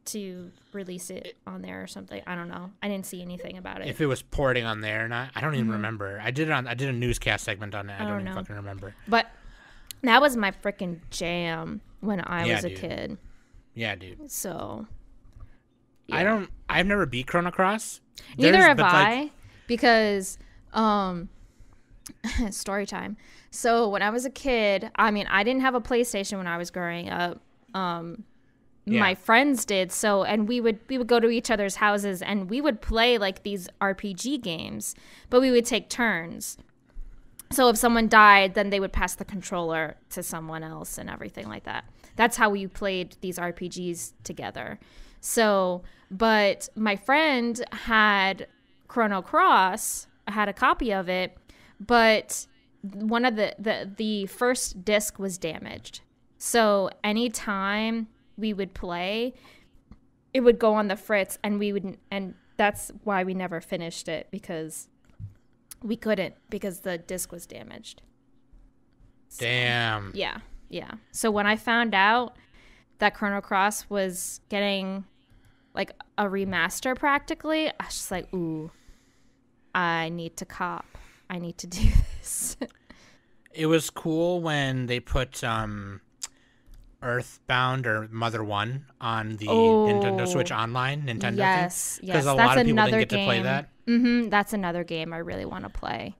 to release it on there or something. I don't know. I didn't see anything about it. if it was porting on there or not. I don't even remember. I did it on I did a newscast segment on it. I, Mm-hmm. I don't, don't even know. fucking remember. But that was my freaking jam when I Yeah, was a dude. kid. Yeah, dude. So I don't I've never beat Chrono Cross. neither There's- have I like, because um story time. So when I was a kid, I mean, I didn't have a PlayStation when I was growing up. Um my friends did so and we would we would go to each other's houses and we would play like these RPG games, but we would take turns. So if someone died, then they would pass the controller to someone else and everything like that. That's how we played these RPGs together. So, but my friend had Chrono Cross, had a copy of it, but one of the the the first disc was damaged. So anytime we would play, it would go on the fritz and we would and that's why we never finished it because we couldn't because the disc was damaged. Damn. Yeah, yeah. So when I found out that Chrono Cross was getting like a remaster practically, I was just like, ooh, I need to cop. I need to do this. It was cool when they put um Earthbound or Mother One on the Nintendo Oh, Switch Online Nintendo yes, thing. yes. a That's lot of people another didn't get game. to play that. hmm That's another game I really want to play.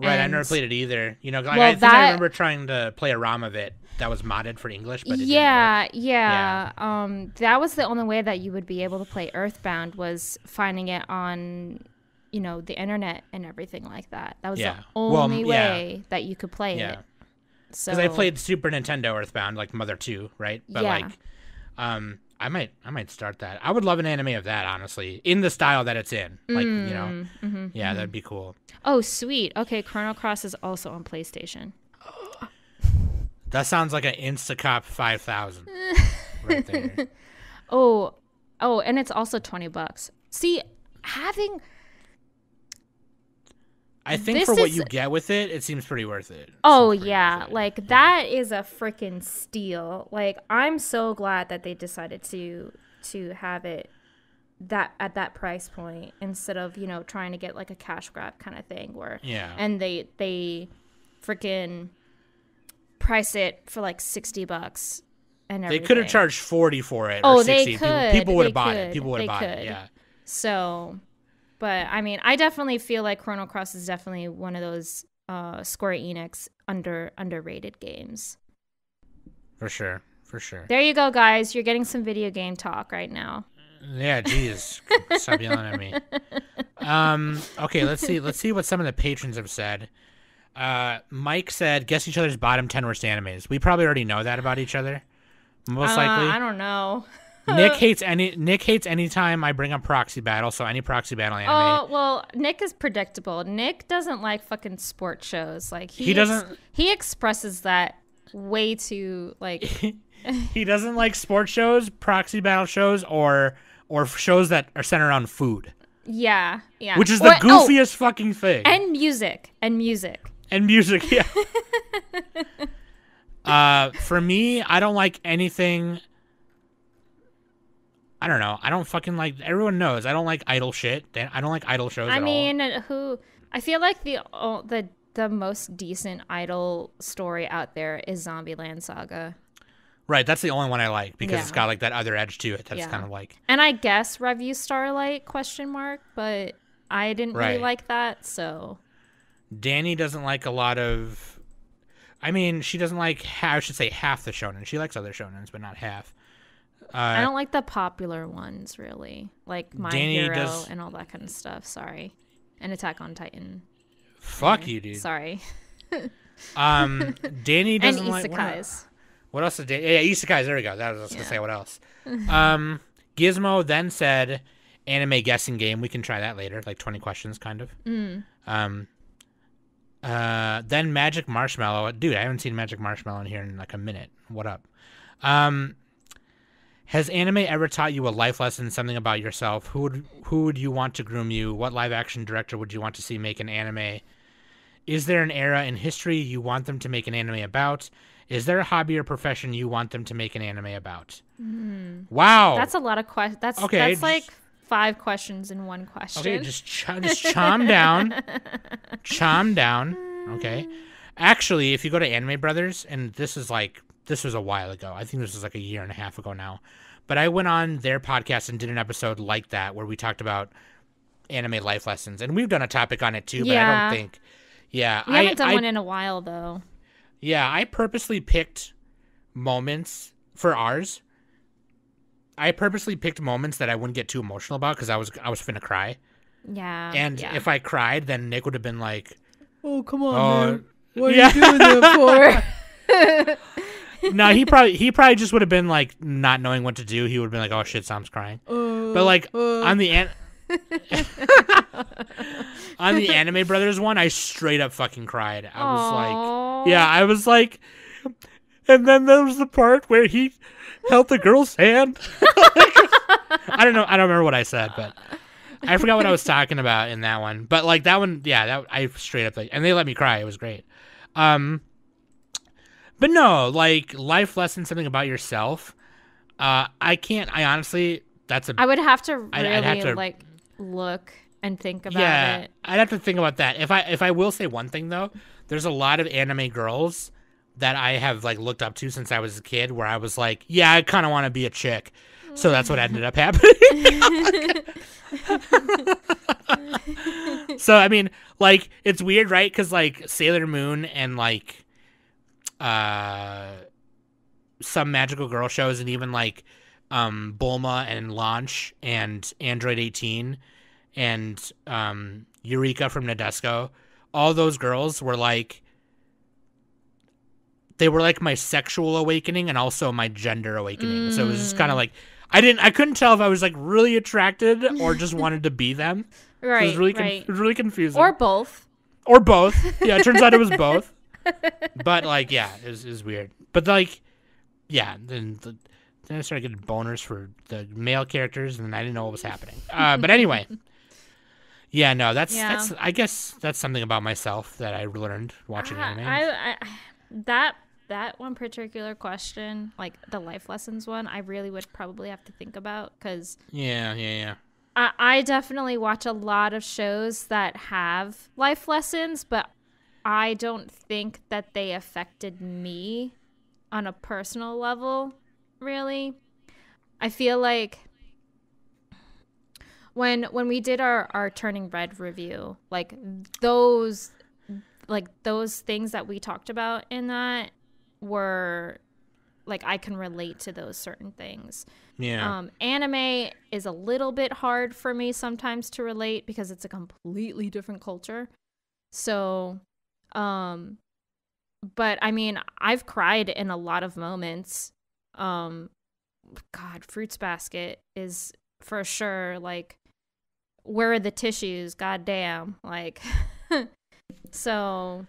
Right, I never played it either. You know, like, Well, I think I remember trying to play a ROM of it that was modded for English, but it yeah, yeah. Um, that was the only way that you would be able to play Earthbound was finding it on, you know, the internet and everything like that. That was Yeah. the Well, only yeah. way that you could play Yeah. it. So because I played Super Nintendo Earthbound, like Mother Two, right? But Yeah. like, um, I might, I might start that. I would love an anime of that, honestly, in the style that it's in. Like, you know, Mm-hmm, yeah, that'd be cool. Oh, sweet. Okay, Chrono Cross is also on PlayStation. That sounds like an Instacop five thousand, right there. Oh, oh, and it's also twenty bucks. See, having I think This for what is- you get with it, it seems pretty worth it. It Oh yeah, it. like that is a freaking steal. Like I'm so glad that they decided to to have it that at that price point instead of, you know, trying to get like a cash grab kind of thing where Yeah. and they they freaking price it for like 60 bucks and They could have charged forty for it. Oh, or they 60. People- could. People, would have bought could. it. People would have bought it. Yeah. So, but I mean, I definitely feel like Chrono Cross is definitely one of those uh Square Enix under underrated games. For sure. For sure. There you go, guys. You're getting some video game talk right now. Yeah, jeez. Stop yelling at me. Um, okay, let's see. Let's see what some of the patrons have said. Uh, Mike said, "Guess each other's bottom ten worst animes." We probably already know that about each other. Most Uh, likely, I don't know. Nick hates any. Nick hates any time I bring up proxy battle. So any proxy battle anime. Oh well, Nick is predictable. Nick doesn't like fucking sports shows. Like he, He doesn't- he expresses that way too like he doesn't like sports shows, proxy battle shows, or or shows that are centered around food, yeah yeah. which is Or- the oh, goofiest fucking thing. and music and music. and music yeah uh for me i don't like anything i don't know. I don't fucking like everyone knows i don't like idol shit. I don't like idol shows I mean, who? I feel like the oh, the the most decent idol story out there is Zombieland Saga, Right, that's the only one i like because it's got like that other edge to it that's Yeah. kind of like and I guess Revue Starlight question mark, but I didn't really like that. So. Dannie doesn't like a lot of i mean she doesn't like i should say half the shonen she likes other shonens but not half I uh don't like the popular ones really, like My Danny Hero does- and all that kind of stuff. Sorry, and Attack on Titan. fuck you dude Sorry, um Dannie doesn't like what- isekais. What else did Dan- yeah, isekais? There we go. That was I was gonna say. What else? um, Gizmo then said, "Anime guessing game. We can try that later. Like twenty questions, kind of." Mm. Um. Uh. Then Magic Marshmallow, dude. I haven't seen Magic Marshmallow in here in like a minute. What up? Um. Has anime ever taught you a life lesson, something about yourself? Who would who would you want to groom you? What live action director would you want to see make an anime? Is there an era in history you want them to make an anime about? Is there a hobby or profession you want them to make an anime about? Wow. Hmm. That's a lot of questions. That's. Okay, That's just- like five questions in one question. okay. Just ch- just chom down, chom down. Okay. Actually, if you go to Anime Brothers, and this is like this was a while ago. I think this was like a year and a half ago now. But I went on their podcast and did an episode like that where we talked about anime life lessons, and we've done a topic on it too. But I don't think. Yeah, we I, haven't done I one in a while though. Yeah, I purposely picked moments for ours. I purposely picked moments that I wouldn't get too emotional about because I was I was finna cry, Yeah. and yeah. if I cried, then Nick would have been like, oh come on, "Oh, man. what yeah." are you doing that for? no, he probably he probably just would have been like not knowing what to do. He would have been like, "Oh shit, Sam's crying." but like on the an- on the Anime Brothers one, I straight up fucking cried. I was like. Yeah, I was like, and then there was the part where he held the girl's hand. I don't know. I don't remember what I said, but I forgot what I was talking about in that one. But like that one, yeah, that I straight up like, and they let me cry. It was great. Um, but no, like life lessons, something about yourself. Uh, I can't. I honestly, that's a I would have to really I'd- have to- like look and think about yeah. it. I'd have to think about that. If I if I will say one thing though, there's a lot of anime girls that I have like looked up to since I was a kid, where I was like, yeah, I kind of want to be a chick. So that's what ended up happening. so I mean, like it's weird, right? Because like Sailor Moon and like uh some magical girl shows, and even like um Bulma and Launch and Android 18 and um Yurika from Nadesico, all those girls were like they were like my sexual awakening and also my gender awakening. So it was just kind of like I didn't I couldn't tell if I was like really attracted or just wanted to be them. So Right. it was really con- it was really confusing. or both. or both. Yeah, it turns out it was both. But like, yeah, it was, it was weird. But like, yeah, then the, then I started getting boners for the male characters, and I didn't know what was happening. Uh, but anyway, yeah, no, that's Yeah. that's I guess that's something about myself that I learned watching I, anime. I, I, that that one particular question, like the life lessons one, I really would probably have to think about because yeah, yeah, yeah. I, I definitely watch a lot of shows that have life lessons, but I don't think that they affected me on a personal level, really. I feel like when when we did our, our turning red review, like those like those things that we talked about in that were like I can relate to those certain things. Yeah. Um, anime is a little bit hard for me sometimes to relate because it's a completely different culture. So, um, but I mean, I've cried in a lot of moments. Um, God, Fruits Basket is for sure like, where are the tissues? God damn. Like, so,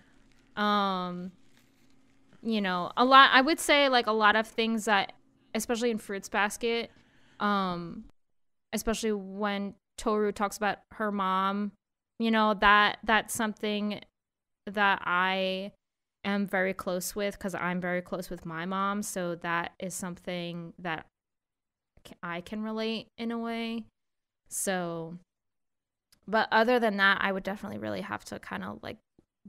um, you know, a lot, I would say like a lot of things that especially in Fruits Basket, um, especially when Toru talks about her mom, you know that that's something that I am very close with because I'm very close with my mom. So that is something that I can relate in a way. So, but other than that, I would definitely really have to kind of like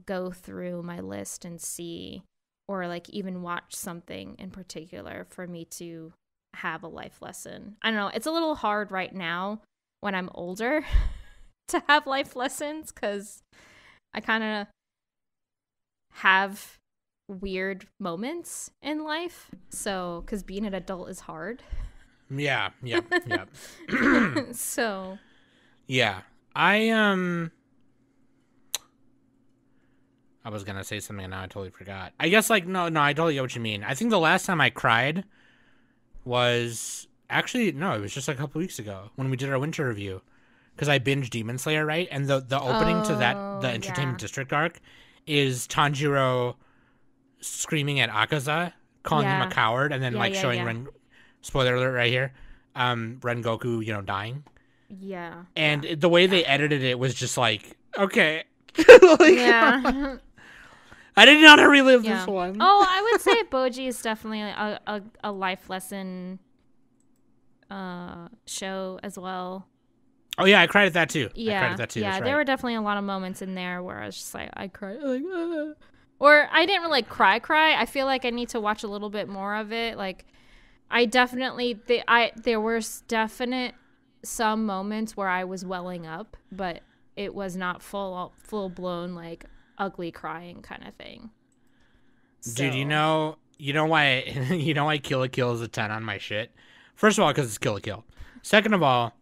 go through my list and see or like even watch something in particular for me to have a life lesson. I don't know. It's a little hard right now when I'm older to have life lessons because I kind of have weird moments in life. So, because being an adult is hard. yeah, yeah, yeah. so, Yeah. I um I was gonna say something and now I totally forgot. I guess like no no I totally get what you mean. I think the last time I cried was actually no, it was just a couple weeks ago when we did our winter review. Because I binged Demon Slayer, right? And the the opening to that Oh, the Entertainment yeah. District arc is Tanjiro screaming at Akaza, calling him a coward, and then Yeah, like yeah, showing yeah. Ren spoiler alert right here. Um Rengoku, you know, dying yeah. and it- the way they edited it was just like okay Like, Yeah. i didn't want to relive yeah. this one Oh, I would say Bojji is definitely a, a, a life lesson uh show as well. Oh, yeah i cried at that too i Yeah, cried at that too yeah. that's There were definitely a lot of moments in there where I was just like, I cried, like, "Ah." or I didn't really cry, cry. I feel like I need to watch a little bit more of it. Like, I definitely, the, I there were definite some moments where I was welling up, but it was not full full blown like ugly crying kind of thing. dude you know you know why you know why Kill la Kill is a 10 on my shit first of all because it's Kill la Kill second of all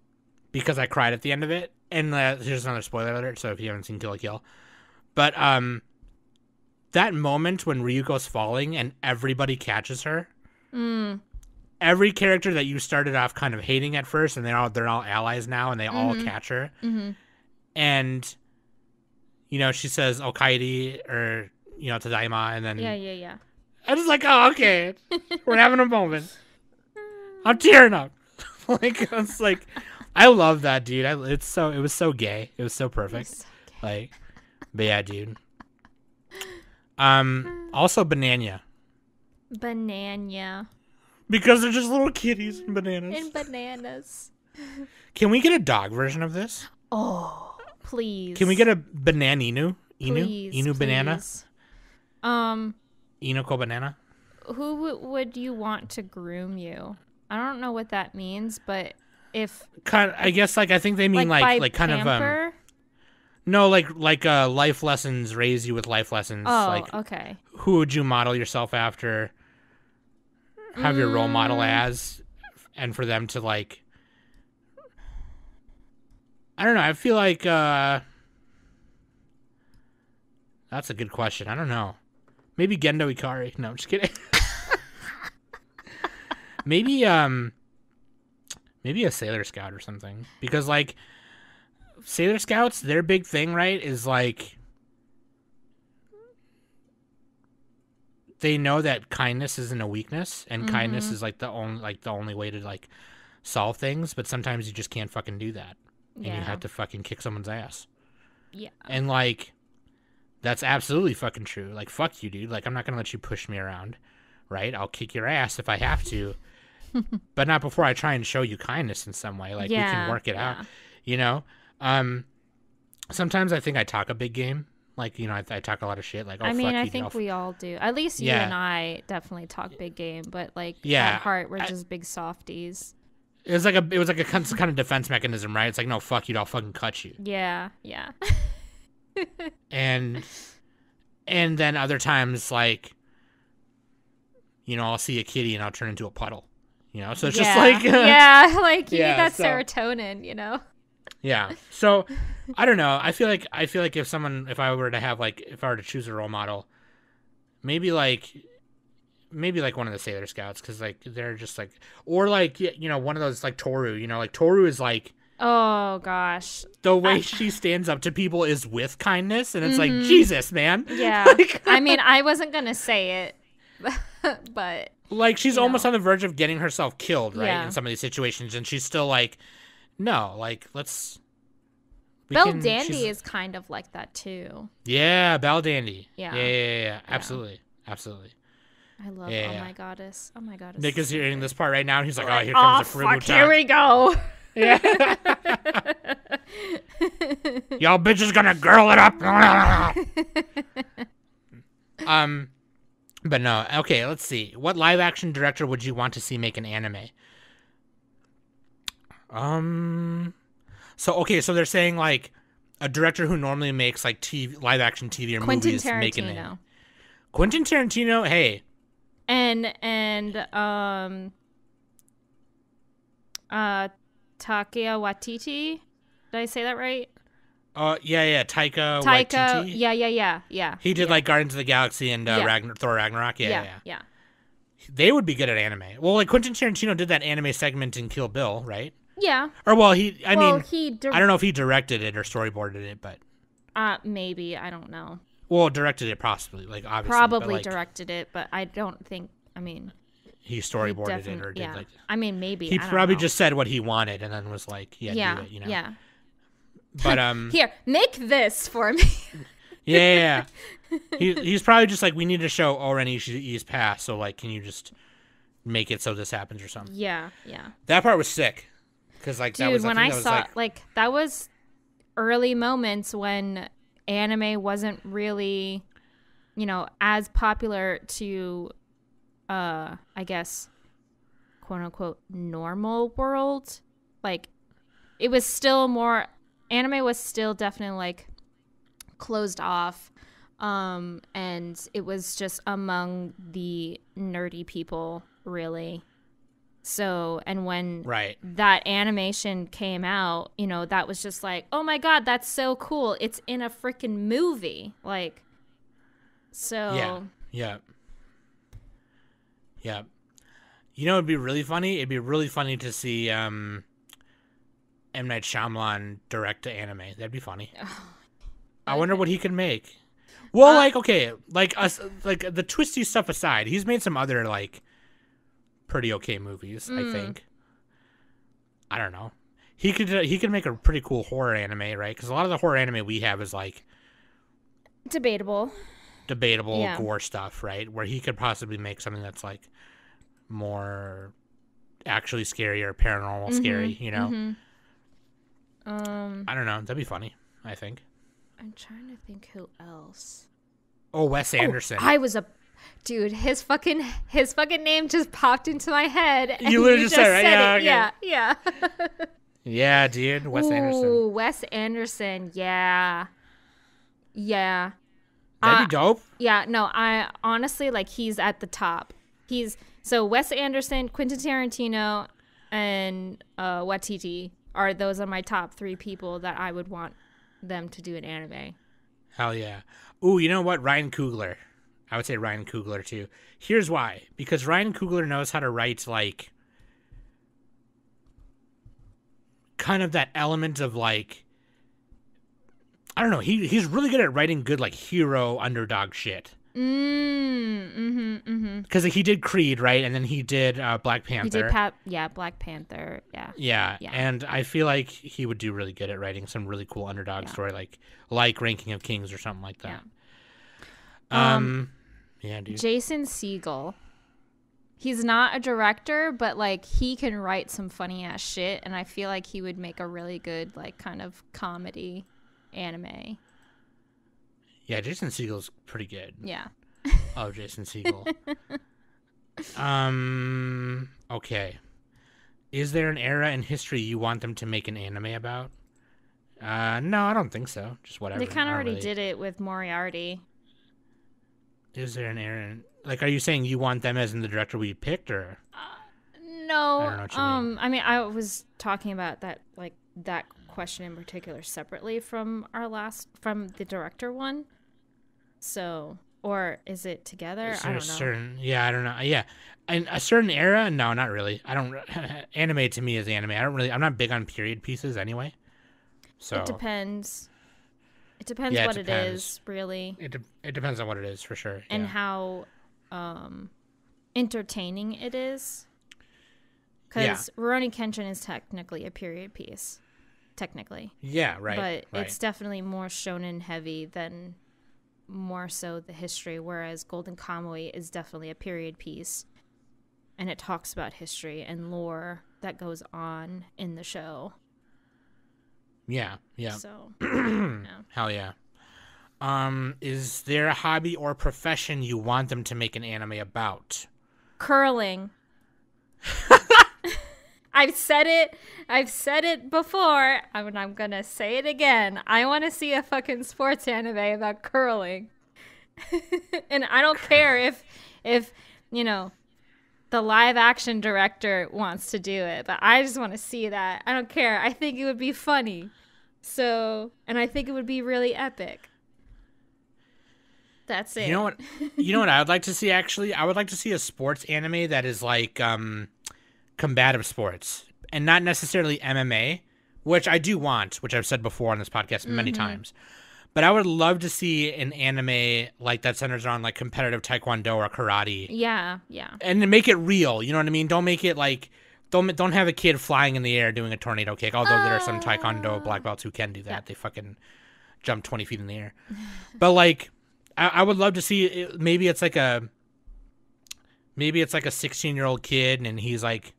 because i cried at the end of it and uh, here's another spoiler alert so if you haven't seen Kill la Kill but um that moment when ryuko's falling and everybody catches her Mm, every character that you started off kind of hating at first, and they're all they're all allies now, and they all Mhm. catch her. hmm And you know, she says "Okaeri" or you know "Tadaima," and then Yeah, yeah, yeah. I was like, "Oh, okay, we're having a moment." I'm tearing up. like I was like, I love that dude. I, it's so it was so gay. It was so perfect. So Like, but yeah, dude. Um, also Bananya. Bananya. because they're just little kitties and bananas. And bananas. Can we get a dog version of this? Oh, please. Can we get a banana inu? Inu? Please, inu banana? please. Um, Inuko banana? who w- would you want to groom you? I don't know what that means, but if Kind I guess like I think they mean like by like, kind of um no like like uh life lessons raise you with life lessons oh, like okay. who would you model yourself after have your role model Mm. as and for them to like I don't know, I feel like uh That's a good question. I don't know. Maybe Gendo Ikari. No, I'm just kidding. maybe um maybe a Sailor Scout or something. Because like Sailor Scouts, their big thing, right, is like they know that kindness isn't a weakness and kindness Mhm. is like the only like the only way to like solve things, but sometimes you just can't fucking do that. And Yeah. you have to fucking kick someone's ass. yeah. And like that's absolutely fucking true. Like fuck you, dude. Like I'm not going to let you push me around. Right? I'll kick your ass if I have to. but not before I try and show you kindness in some way. Like we can work it out, you know? Um sometimes I think I talk a big game. Like, you know, I, I talk a lot of shit like, oh I mean, I you, think I'll we all do. At least you Yeah. and I definitely talk big game, but like Yeah, at heart, we're I- just big softies. It was like a it was like a kind kind of defense mechanism, right? It's like no, fuck you, I'll fucking cut you. Yeah, yeah. And and then other times like you know, I'll see a kitty and I'll turn into a puddle. You know, so it's just like yeah, like you Yeah, need that so- serotonin, you know. yeah. So I don't know. I feel like I feel like if someone if I were to have like if I were to choose a role model, maybe like maybe like one of the Sailor Scouts because like they're just like or like you know one of those like Toru. You know, like Toru is like Oh gosh, the way she stands up to people is with kindness, and it's like Mhm. Jesus, man. yeah. like, I mean, I wasn't gonna say it, but like she's almost know. on the verge of getting herself killed, right? Yeah. In some of these situations, and she's still like, no, like let's. Belle can- Dandy is kind of like that too. Yeah, Belldandy. Yeah. Yeah, yeah, yeah, yeah. Absolutely, absolutely. I love Yeah, Oh my goddess. Oh my goddess. Nick is so hearing good. this part right now, and he's like, "Oh, here oh, comes the fruit fuck, here we go. Yeah. Y'all bitches gonna girl it up. um, but no. Okay, let's see. What live action director would you want to see make an anime? Um, so okay, so they're saying like a director who normally makes like TV, live action TV or Quentin movies make an Tarantino. Quentin Tarantino. Hey, And and um uh Takia Watiti. Did I say that right? Uh, yeah, yeah, Taika Taika. Waititi. Yeah, yeah, yeah, yeah. He did yeah. like Guardians of the Galaxy and uh, Yeah. Ragnar- Thor Ragnarok. Yeah, yeah, yeah, yeah. They would be good at anime. Well, like Quentin Tarantino did that anime segment in Kill Bill, right? Yeah. Or well, he. I well, mean, he dir- I don't know if he directed it or storyboarded it, but uh maybe, I don't know. well, directed it possibly, like obviously, but, Probably like, directed it, but I don't think I mean He he storyboarded it or did yeah. like. I mean maybe. He probably know. just said what he wanted and then was like, "Yeah, yeah, do it," you know. yeah. But um, Here, make this for me. yeah, yeah, he he's probably just like, we need to show O-Ren Ishii past, so like, can you just make it so this happens or something? yeah, yeah. That part was sick, because like that Dude, was when I, I, think was, saw like, like that was early moments when anime wasn't really, you know, as popular to uh I guess quote unquote normal world. Like it was still more anime was still definitely like closed off. Um and it was just among the nerdy people really. So, and when right. that animation came out, you know, that was just like, oh my god, that's so cool. It's in a freaking movie. Like, so Yeah. Yeah. Yeah. You know, it'd be really funny. It'd be really funny to see um, M Night Shyamalan direct to anime. That'd be funny. I wonder what he could make. Well, Uh, like okay, like us, like the twisty stuff aside, he's made some other like pretty okay movies. I Mm. think. I don't know. He could uh, he could make a pretty cool horror anime, right? Because a lot of the horror anime we have is like debatable. debatable Yeah. gore stuff, right? Where he could possibly make something that's like more actually scary or paranormal scary, you know? Mhm. Um, I don't know. That'd be funny, I think. I'm trying to think who else. Oh, Wes Anderson. I was a dude. His fucking his fucking name just popped into my head. You literally just said it, right? Yeah, it. okay. Yeah, yeah. yeah, dude. Wes Anderson. Ooh, Wes Anderson. Yeah, yeah, That'd uh, be dope. yeah. No, I honestly like he's at the top. He's so Wes Anderson, Quentin Tarantino, and uh, Watiti are those are my top three people that I would want them to do an anime. Hell yeah. Ooh, you know what? Ryan Coogler. I would say Ryan Coogler too. Here's why. Because Ryan Coogler knows how to write like kind of that element of like I don't know, he he's really good at writing good like hero underdog shit. Mm, mm-hmm, mm-hmm. Because he did Creed, right? And then he did uh, Black He Panther. did Pat, yeah, Black Panther, yeah. yeah. Yeah. and I feel like he would do really good at writing some really cool underdog Yeah. story, like like Ranking of Kings or something like that. Yeah. Um, yeah, dude. Jason Segel. He's not a director, but like he can write some funny ass shit, and I feel like he would make a really good like kind of comedy anime. Yeah, Jason Segel's pretty good. Yeah. Oh, Jason Segel. um. Okay. Is there an era in history you want them to make an anime about? Uh, no, I don't think so. Just whatever. They kind of already really- did it with Moriarty. Is there an era? In... Like, are you saying you want them as in the director we picked, or? No, I don't know what you mean. um, I mean, I was talking about that like that question in particular separately from our last from the director one. So, or is it together? Is I don't know. certain? Yeah, I don't know. Yeah, in a certain era? No, not really. I don't. anime to me is anime. I don't really. I'm not big on period pieces anyway. So It depends. It depends Yeah, it what it depends. is, really, it, de- it depends on what it is for sure. and yeah. how um, entertaining it is. Yeah. Because Rurouni Kenshin is technically a period piece, technically, yeah, right. but right. it's definitely more shonen heavy than more so the history. Whereas Golden Kamuy is definitely a period piece, and it talks about history and lore that goes on in the show. yeah, yeah. So, yeah. Hell yeah. Um, is there a hobby or profession you want them to make an anime about? curling. I've said it. I've said it before. and I'm gonna say it again. I want to see a fucking sports anime about curling, and I don't care if, if you know, the live action director wants to do it, but I just want to see that. I don't care. I think it would be funny. So, and I think it would be really epic. That's it. You know what? You know what I would like to see actually? I would like to see a sports anime that is like um combative sports and not necessarily MMA, which I do want, which I've said before on this podcast many Mm-hmm. times. But I would love to see an anime like that centers around like competitive taekwondo or karate Yeah, yeah. and to make it real. You know what I mean? Don't make it like don't don't have a kid flying in the air doing a tornado kick. Although there are some taekwondo black belts who can do that. Yeah. They fucking jump twenty feet in the air. but like, I, I would love to see. It, maybe it's like a maybe it's like a sixteen year old kid and he's like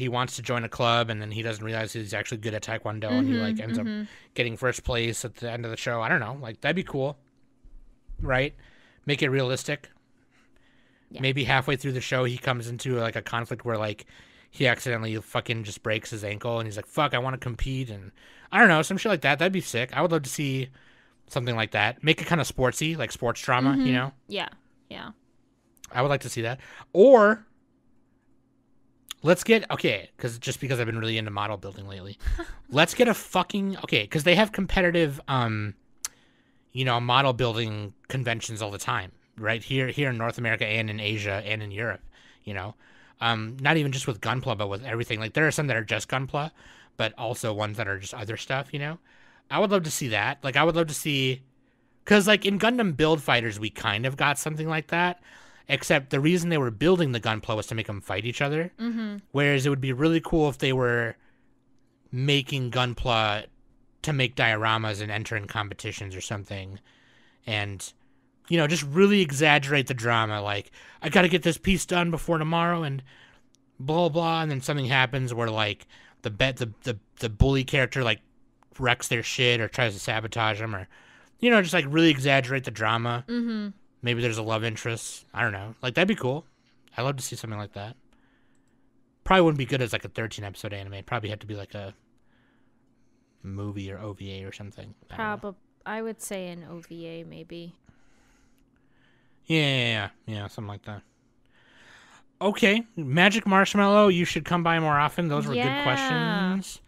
he wants to join a club and then he doesn't realize he's actually good at taekwondo and he like mm-hmm, ends up mm-hmm. getting first place at the end of the show. I don't know. Like that'd be cool. Right? Make it realistic. Yeah. Maybe halfway through the show he comes into like a conflict where like he accidentally fucking just breaks his ankle and he's like, "Fuck, I want to compete." And I don't know, some shit like that. That'd be sick. I would love to see something like that. Make it kind of sportsy, like sports drama, you mm-hmm. know? Yeah, yeah. I would like to see that. Or let's get okay, because just because I've been really into model building lately, let's get a fucking okay, because they have competitive, um, you know, model building conventions all the time, right here, here in North America and in Asia and in Europe, you know, um, not even just with Gunpla, but with everything. Like there are some that are just Gunpla, but also ones that are just other stuff, you know. I would love to see that. Like I would love to see because, like, in Gundam Build Fighters, we kind of got something like that. Except the reason they were building the Gunpla was to make them fight each other. Mm-hmm. Whereas it would be really cool if they were making Gunpla to make dioramas and enter in competitions or something. and you know just really exaggerate the drama. Like I got to get this piece done before tomorrow, and blah blah. And then something happens where like the bet the the the bully character like wrecks their shit or tries to sabotage them or you know just like really exaggerate the drama. Mm-hmm. Maybe there's a love interest. I don't know. Like that'd be cool. I'd love to see something like that. Probably wouldn't be good as like a 13 episode anime. It'd probably have to be like a movie or OVA or something. I. Probably, I would say an OVA maybe. Yeah, yeah, yeah, yeah, something like that. Okay, Magic Marshmallow, you should come by more often. Those were good questions.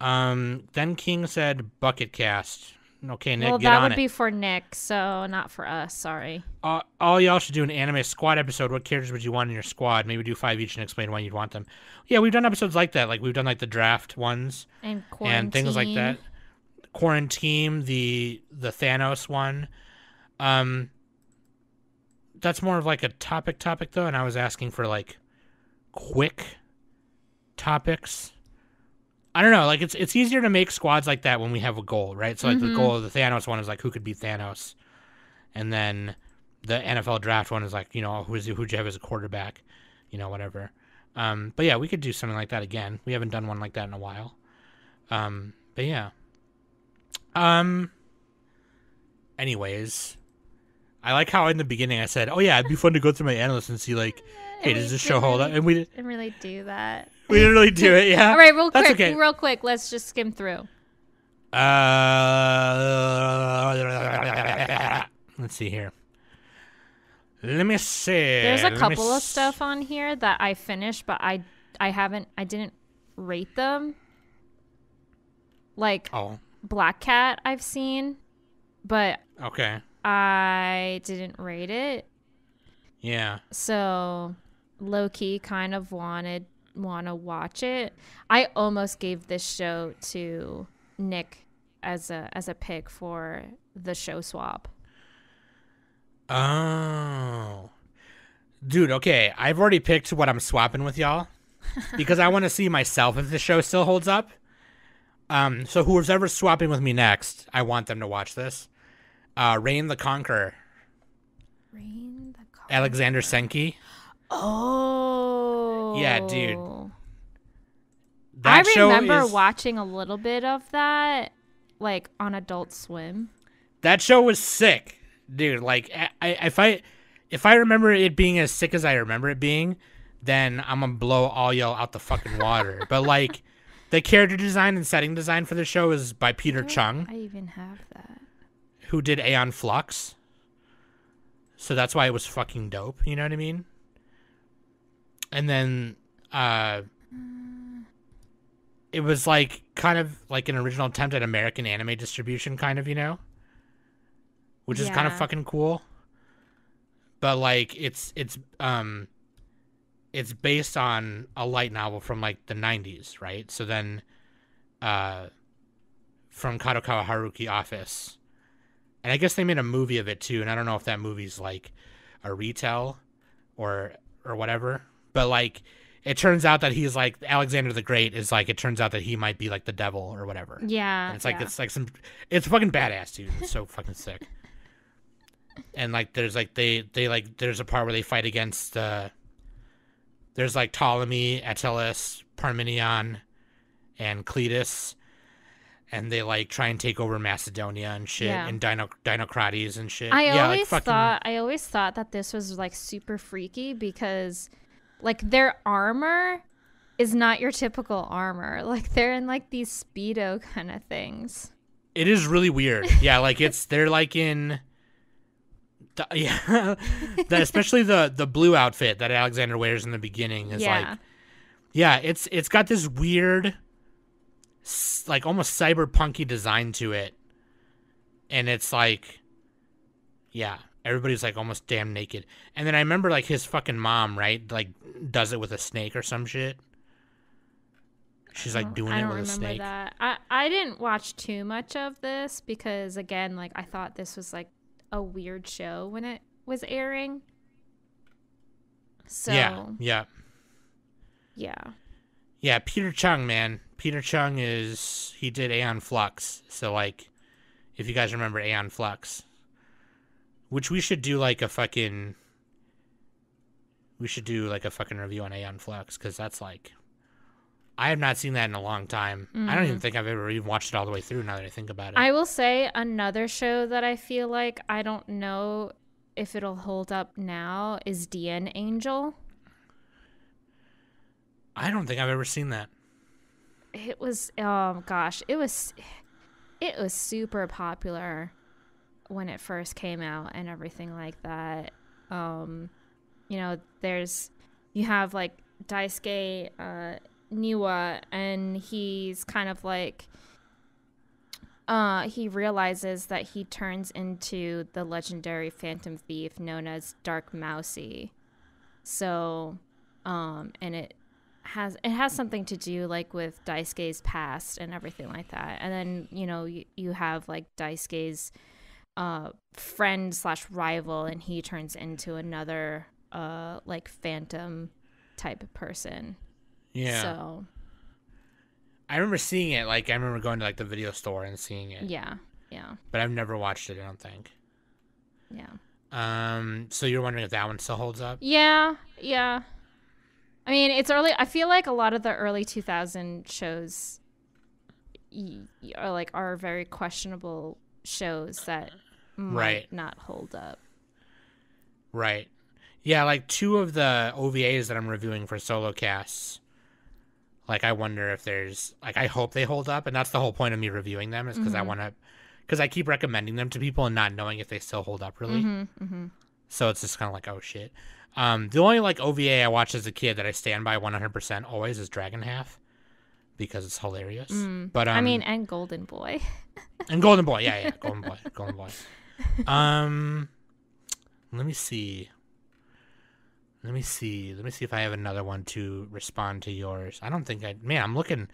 Um, then King said bucket cast. Okay, Nick, well, that would it. be for Nick, so not for us. Sorry. Uh, all y'all should do an anime squad episode. What characters would you want in your squad? Maybe do five each and explain why you'd want them. Yeah, we've done episodes like that. Like we've done like the draft ones And quarantine. and things like that. Quarantine, the the Thanos one. Um, that's more of like a topic topic though, and I was asking for like quick topics. I don't know, like it's it's easier to make squads like that when we have a goal, right? So like the Mhm. goal of the Thanos one is like who could beat Thanos, and then the NFL draft one is like you know who's who'd you have as a quarterback, you know whatever. Um, but yeah, we could do something like that again. We haven't done one like that in a while. Um, but yeah. Um. Anyways, I like how in the beginning I said, "Oh yeah, it'd be fun to go through my analysts and see like, hey, does this show hold up?" And we Didn't really do that. We didn't really do it. Yeah. All right, real That's quick, okay. real quick. Let's just skim through. Uh, let's see here. Let me see. There's a Let couple of stuff on here that I finished, but I I haven't I didn't rate them. Like Oh, Black Cat, I've seen, but okay. I didn't rate it. Yeah. So low key kind of wanted want to watch it. I almost gave this show to Nick as a as a pick for the show swap. Oh. Dude, okay. I've already picked what I'm swapping with y'all because I want to see myself if the show still holds up. Um, so whoever's ever swapping with me next, I want them to watch this. Uh, Reign the Conqueror, Reign the Car- Alexander Senki. Oh. Yeah, dude. Oh. I That show remember is- watching a little bit of that, like on Adult Swim. That show was sick, dude. Like, I, I, if I, if I remember it being as sick as I remember it being, then I'm gonna blow all y'all out the fucking water. but like, the character design and setting design for the show is by Peter Chung, I even have that. who did Aeon Flux. So that's why it was fucking dope. You know what I mean? And then, uh, it was like kind of like an original attempt at American anime distribution, kind of, you know, which is kind of fucking cool. But like, it's it's um, it's based on a light novel from like the '90s, right? So then, uh, from Kadokawa Haruki Office, and I guess they made a movie of it too. And I don't know if that movie's like a retell or or whatever. But like, it turns out that he's like Alexander the Great is like it turns out that he might be like the devil or whatever. Yeah. And it's like yeah. it's like some it's fucking badass, dude. It's so fucking sick. And like there's like they they like there's a part where they fight against uh there's like Ptolemy, Attalus, Parmenion, and Cletus. And they like try and take over Macedonia and shit Yeah. and Dino Dinocrates and shit. I yeah, always like fucking thought I always thought that this was like super freaky because like their armor is not your typical armor. Like they're in like these speedo kind of things. It is really weird. Yeah, like it's they're like in the, yeah, the, especially the the blue outfit that Alexander wears in the beginning is yeah. like yeah, it's it's got this weird like almost cyberpunky design to it. And it's like yeah, everybody's like almost damn naked. And then I remember like his fucking mom, right? Like does it with a snake or some shit. She's like oh, doing I it with a remember snake. that. I I didn't watch too much of this because again, like I thought this was like a weird show when it was airing. So Yeah, yeah. yeah. Yeah, Peter Chung, man. Peter Chung is he did Aeon Flux. So like if you guys remember Aeon Flux. Which we should do like a fucking. We should do like a fucking review on Aeon Flux because that's like. I have not seen that in a long time. I don't even mm-hmm. think I've ever even watched it all the way through. Now that I think about it, I will say another show that I feel like I don't know if it'll hold up now is DN Angel. I don't think I've ever seen that. It was oh gosh, it was it was super popular when it first came out and everything like that. Um you know, there's you have like Daisuke uh Niwa and he's kind of like uh, he realizes that he turns into the legendary phantom thief known as Dark Mousy. So, um, and it has it has something to do like with Daisuke's past and everything like that. And then you know you, you have like Daisuke's uh, friend slash rival, and he turns into another uh, like phantom type of person. Yeah. So I remember seeing it. Like I remember going to like the video store and seeing it. yeah, yeah, But I've never watched it. I don't think. yeah. Um. So you're wondering if that one still holds up? Yeah, yeah. I mean, it's early. I feel like a lot of the early 2000 shows are like are very questionable shows that might Right. not hold up. Right. Yeah, like two of the OVAs that I'm reviewing for solo casts. Like I wonder if there's like I hope they hold up, and that's the whole point of me reviewing them is because I want to, because I keep recommending them to people and not knowing if they still hold up really. Mm-hmm. So it's just kind of like oh shit. Um, the only like OVA I watched as a kid that I stand by 100% always is Dragon Half, because it's hilarious. But um, I mean, and Golden Boy. and Golden Boy, yeah, yeah, Golden Boy, Golden Boy. Um, let me see. Let me see. Let me see if I have another one to respond to yours. I don't think I. Man, I'm looking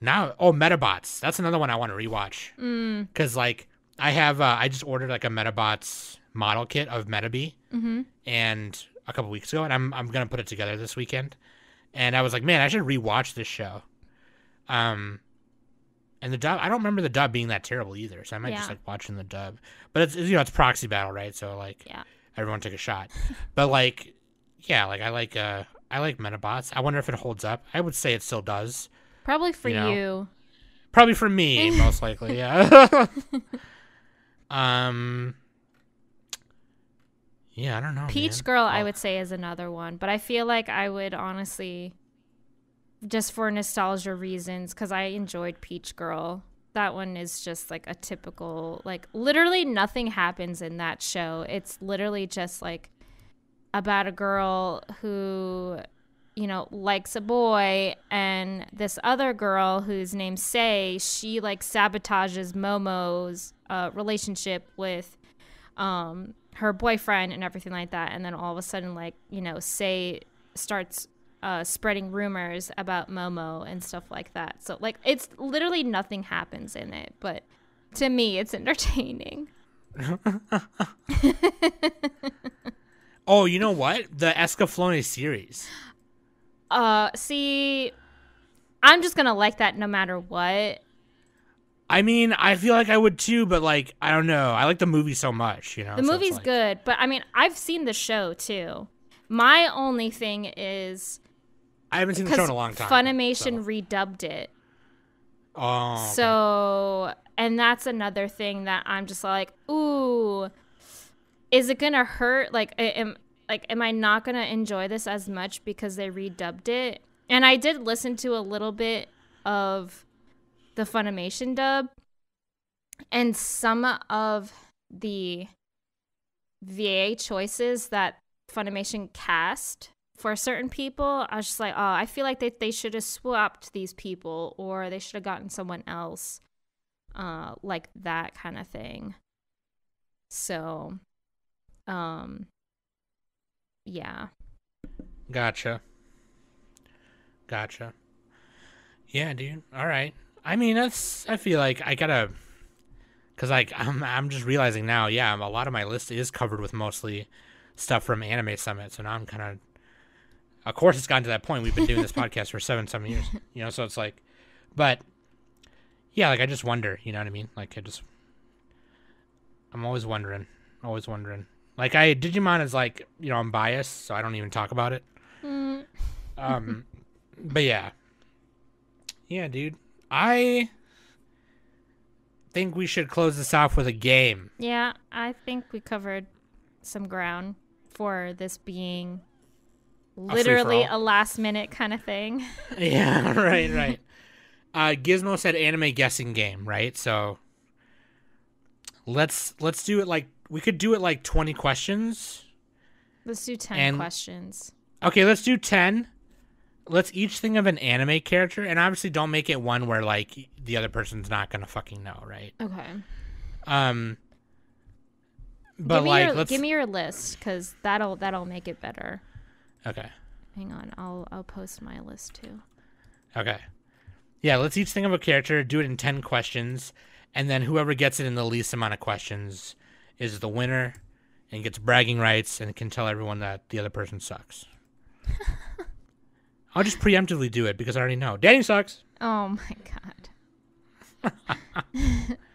now. Oh, Medabots. That's another one I want to rewatch. Mm. Cause like I have, uh, I just ordered like a Medabots model kit of Metabee, Mm-hmm. and a couple weeks ago, and I'm I'm gonna put it together this weekend. And I was like, man, I should rewatch this show. Um, and the dub, I don't remember the dub being that terrible either, so I might just like watching the dub. But it's you know it's proxy battle, right? So like Yeah. everyone took a shot. but like, yeah, like I like uh I like Medabots. I wonder if it holds up. I would say it still does. Probably for You know, you. Probably for me, most likely, yeah. um. Yeah, I don't know. Peach man. Girl, I would say, is another one, but I feel like I would honestly, just for nostalgia reasons, because I enjoyed Peach Girl. That one is just like a typical, like literally nothing happens in that show. It's literally just like about a girl who, you know, likes a boy, and this other girl whose name's Sae, she like sabotages Momo's uh, relationship with um her boyfriend and everything like that and then all of a sudden like you know Sae starts uh spreading rumors about momo and stuff like that so like it's literally nothing happens in it but to me it's entertaining Oh, you know what? The Escaflowne series. uh see i'm just gonna like that no matter what I mean, I feel like I would too, but like I don't know. I like the movie so much, you know. the so movie's like- good but i mean i've seen the show too my only thing is I haven't seen the show in a long time. funimation so- redubbed it Oh, okay. So, and that's another thing that I'm just like, ooh, is it gonna hurt? Like, am like, am I not gonna enjoy this as much because they redubbed it? And I did listen to a little bit of the Funimation dub, and some of the VA choices that Funimation cast for certain people, I was just like, oh, I feel like they, they should have swapped these people or they should have gotten someone else, uh, like that kind of thing. So, um, yeah. Gotcha. Gotcha. Yeah, dude. All right. I mean, that's. I feel like I gotta, cause like I'm. I'm just realizing now. Yeah, a lot of my list is covered with mostly stuff from Anime Summit. So now I'm kind of. Of course, it's gotten to that point. We've been doing this podcast for seven, some years. You know, so it's like, but yeah, like I just wonder. You know what I mean? Like I just. I'm always wondering. Always wondering. Like I Digimon is like you know I'm biased, so I don't even talk about it. Mm, Um, but yeah, yeah, dude. I think we should close this off with a game. yeah, I think we covered some ground for this being literally a last minute kind of thing. yeah, right, right. Uh, Gizmo said anime guessing game, right? So let's let's do it like we could do it like twenty questions. Let's do 10 And- questions. Okay, let's do 10. Let's each think of an anime character, and obviously don't make it one where, like, the other person's not gonna fucking know, right? Okay. Um, but, give me like, your, let's. give me your list cuz that'll that'll make it better. Okay, Hang on. I'll I'll post my list too. okay. Yeah, let's each think of a character, do it in 10 questions, and then whoever gets it in the least amount of questions is the winner and gets bragging rights and can tell everyone that the other person sucks. I'll just preemptively do it because I already know. Dannie sucks. Oh my god.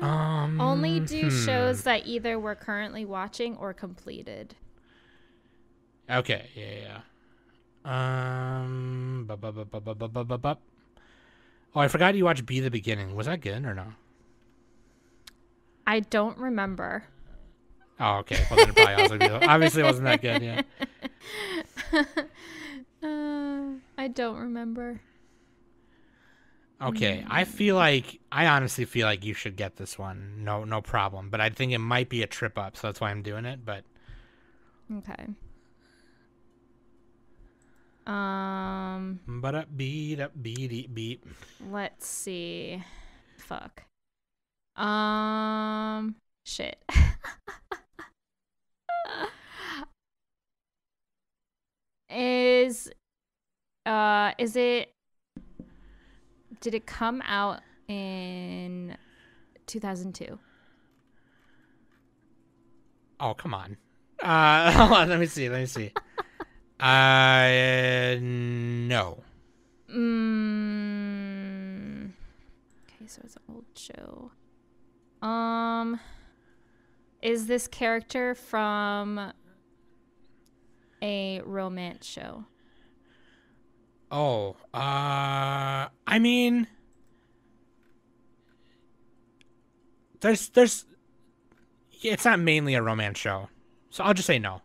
Um, Only do hmm. shows that either we're currently watching or completed. Okay, yeah, yeah. Um, bu- bu- bu- bu- bu- bu- bu- bu- bu- oh, I forgot you watched Be the Beginning. Was that good or no? I don't remember. Oh, okay. Well, then it probably also obviously it wasn't that good. Yeah. Uh, I don't remember. Okay, I feel like I honestly feel like you should get this one. No, no problem. But I think it might be a trip up, so that's why I'm doing it. But Okay. Um, but up beat up beat beat. let's see. Fuck. Um, shit. is uh is it did it come out in 2002? Oh, come on. Uh, hold on. Let me see. Let me see. Uh, no. Mm. Okay, so it's an old show. Um, is this character from a romance show? Oh, uh, I mean, there's, there's, yeah, it's not mainly a romance show, so I'll just say no.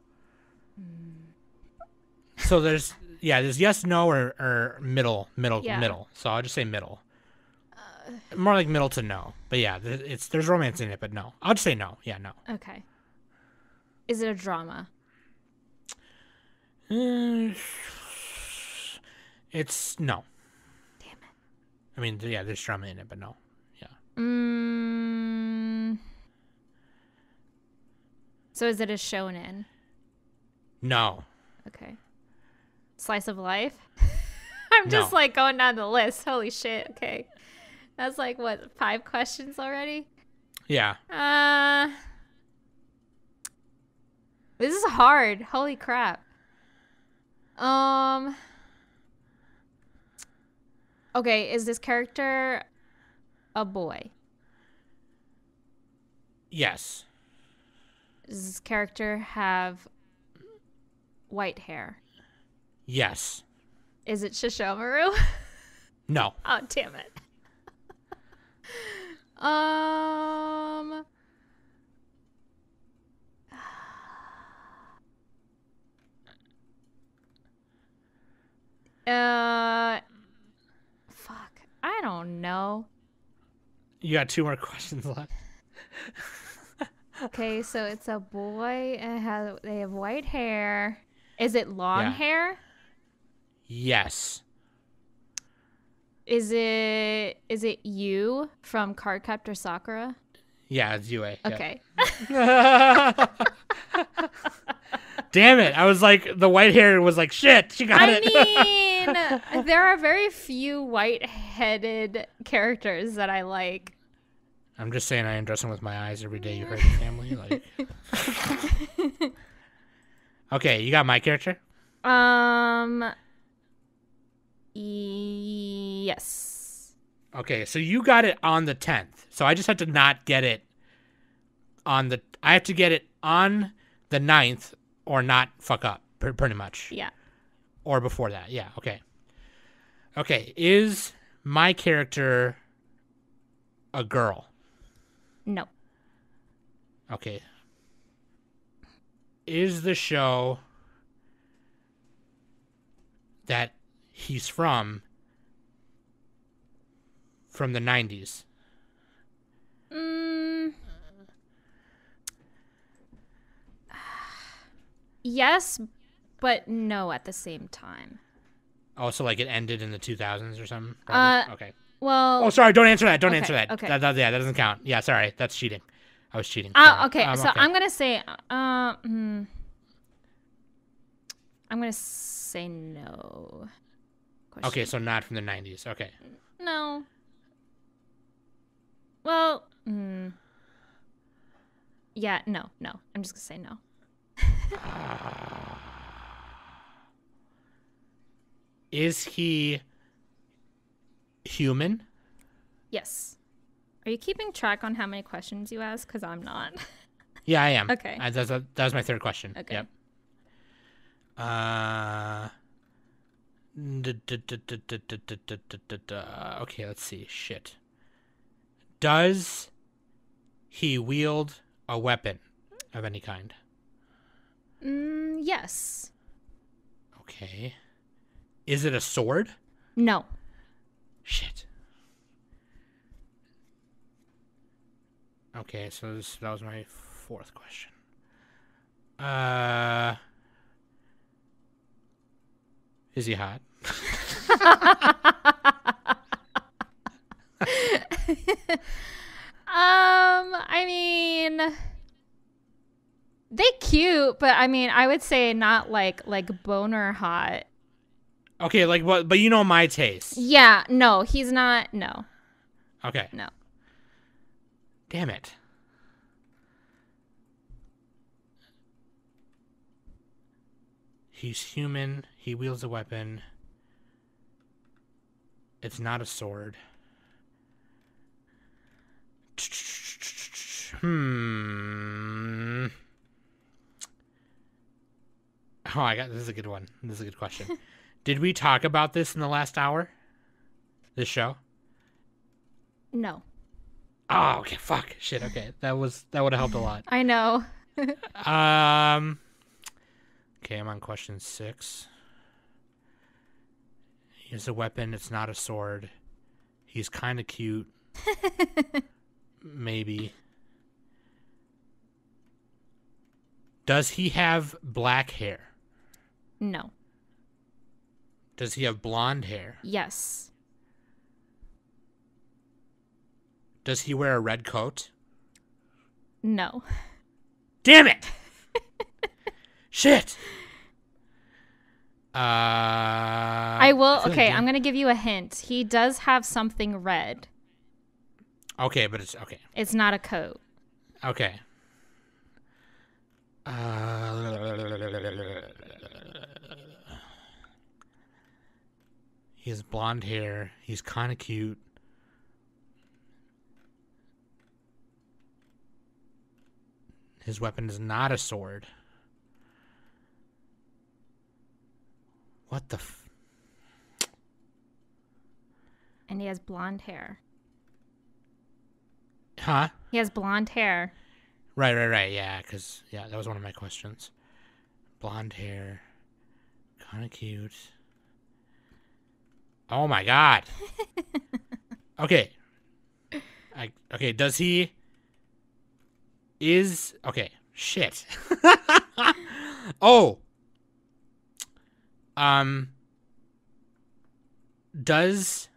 So there's, yeah, there's yes, no, or, or middle, middle, Yeah. middle. So I'll just say middle. More like middle to no, but yeah, it's there's romance in it, but no. I'll just say no. Yeah, no. Okay. Is it a drama? Uh, it's no. Damn it. I mean, yeah, there's drama in it, but no. Yeah. Mm. So is it a shonen? No. Okay. Slice of life? I'm just No. like going down the list. Holy shit. Okay. That's like what, five questions already? Yeah. Uh This is hard. Holy crap. Um Okay, is this character a boy? Yes. Does this character have white hair? Yes. Is it Sesshomaru? No. Oh, damn it. um. Uh. Fuck. I don't know. You got two more questions left. Okay, so it's a boy and has they have white hair. Is it long Yeah. hair? Yes. Is it is it Yue from Card Captor Sakura? Yeah, it's Yue. yeah. Okay. Damn it. I was like, the white hair was like, shit, she got I it. I mean, there are very few white-headed characters that I like. I'm just saying I am dressing with my eyes every day, you heard the family. Like, okay, you got my character? Um. Yes. Okay, so you got it on the 10th. So I just had to not get it on the I have to get it on the 9th or not fuck up, pr- pretty much. Yeah. Or before that. Yeah, okay. Okay, is my character a girl? No. Okay. Is the show that he's from from the 90s? Mm. Yes, but no at the same time. Also, like it ended in the 2000s or something? Uh, okay. Well, Oh, sorry. Don't answer that. Don't okay, answer that. okay. That, that- Yeah, that doesn't count. Yeah, sorry. That's cheating. I was cheating. uh, okay. Um, so I'm gonna say, uh, hmm. I'm gonna say no. Okay, so not from the 90s. Okay. No. Well, mm. yeah, no, no. I'm just gonna say no. Is he human? Yes. Are you keeping track on how many questions you ask? Because I'm not. Yeah, I am. Okay. I, that's, that was my third question. Okay. Yep. Uh. Okay, let's see. Shit. Does he wield a weapon of any kind? Mm, yes. Okay. Is it a sword? No. Shit. Okay, so this, that was my fourth question. Uh, is he hot? Um, I mean, they cute, but I mean, I would say not like like boner hot. Okay, like what? But you know my taste. Yeah, no, he's not. No, Okay. no. Damn it. He's human. He wields a weapon. It's not a sword. Hmm. Oh, I got this is a good one. This is a good question. Did we talk about this in the last hour? This show? No. Oh, okay. Fuck. Shit. Okay. That was that would have helped a lot. I know. Um. Okay, I'm on question six. He He's a weapon. It's not a sword. He's kind of cute. Maybe. Does he have black hair? No. Does he have blonde hair? Yes. Does he wear a red coat? No. Damn it! Shit. Uh, I I will. feel like Okay, Dan- I'm gonna give you a hint. He does have something red. Okay, but it's okay. It's not a coat. Okay. Uh, he has blonde hair. He's kind of cute. His weapon is not a sword. What the f- And he has blonde hair. Huh? He has blonde hair. Right, right, right. Yeah, because, yeah, that was one of my questions. Blonde hair. Kind of cute. Oh my god. okay. I, okay, does he. Is. Okay, shit. oh. Um. Does.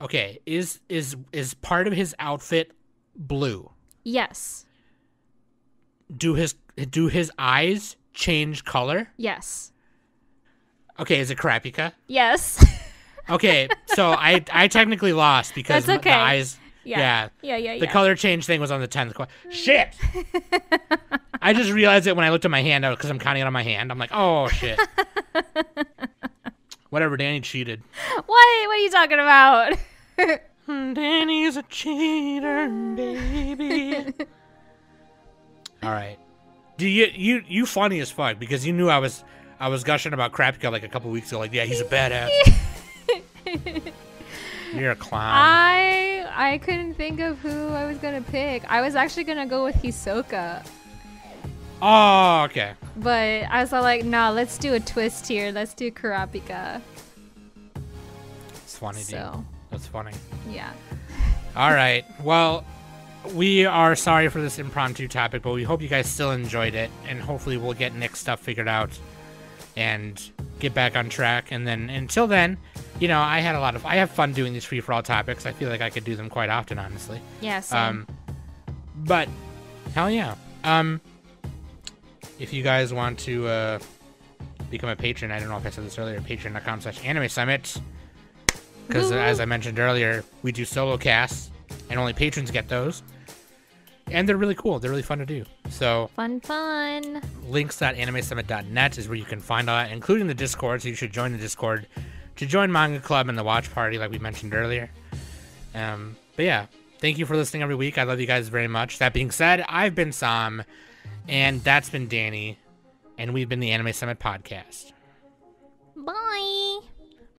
Okay, is is is part of his outfit blue? Yes. do his do his eyes change color? Yes. Okay, is it Kurapika? Yes. Okay, so I I technically lost because That's okay. the eyes. Yeah. Yeah. Yeah. Yeah. The yeah. color change thing was on the tenth. Shit! I just realized it when I looked at my hand out because I'm counting it on my hand. I'm like, oh shit. Whatever, Dannie cheated. What? What are you talking about? Hmm, Dannie's a cheater, baby. All right. Do you you you funny as fuck because you knew I was I was gushing about Kurapika like a couple weeks ago. Like, yeah, he's a badass. You're a clown. I I couldn't think of who I was gonna pick. I was actually gonna go with Hisoka, oh, okay. but I was like, nah, let's do a twist here. Let's do Kurapika. It's funny, dude. So That's funny. yeah. All right. Well, we are sorry for this impromptu topic, but we hope you guys still enjoyed it, and hopefully we'll get Nick's stuff figured out and get back on track. And then until then, you know, I had a lot of I have fun doing these free for all topics. I feel like I could do them quite often, honestly. Yeah. Um, but hell yeah. Um, if you guys want to uh, become a patron, I don't know if I said this earlier, patreon.com slash anime summit. Because as I mentioned earlier, we do solo casts, and only patrons get those. And they're really cool. They're really fun to do. So fun, fun. links.animesummit.net is where you can find all that, including the Discord. So you should join the Discord to join Manga Club and the Watch Party, like we mentioned earlier. Um, but yeah, thank you for listening every week. I love you guys very much. That being said, I've been Som, and that's been Dannie, and we've been the Anime Summit podcast. Bye.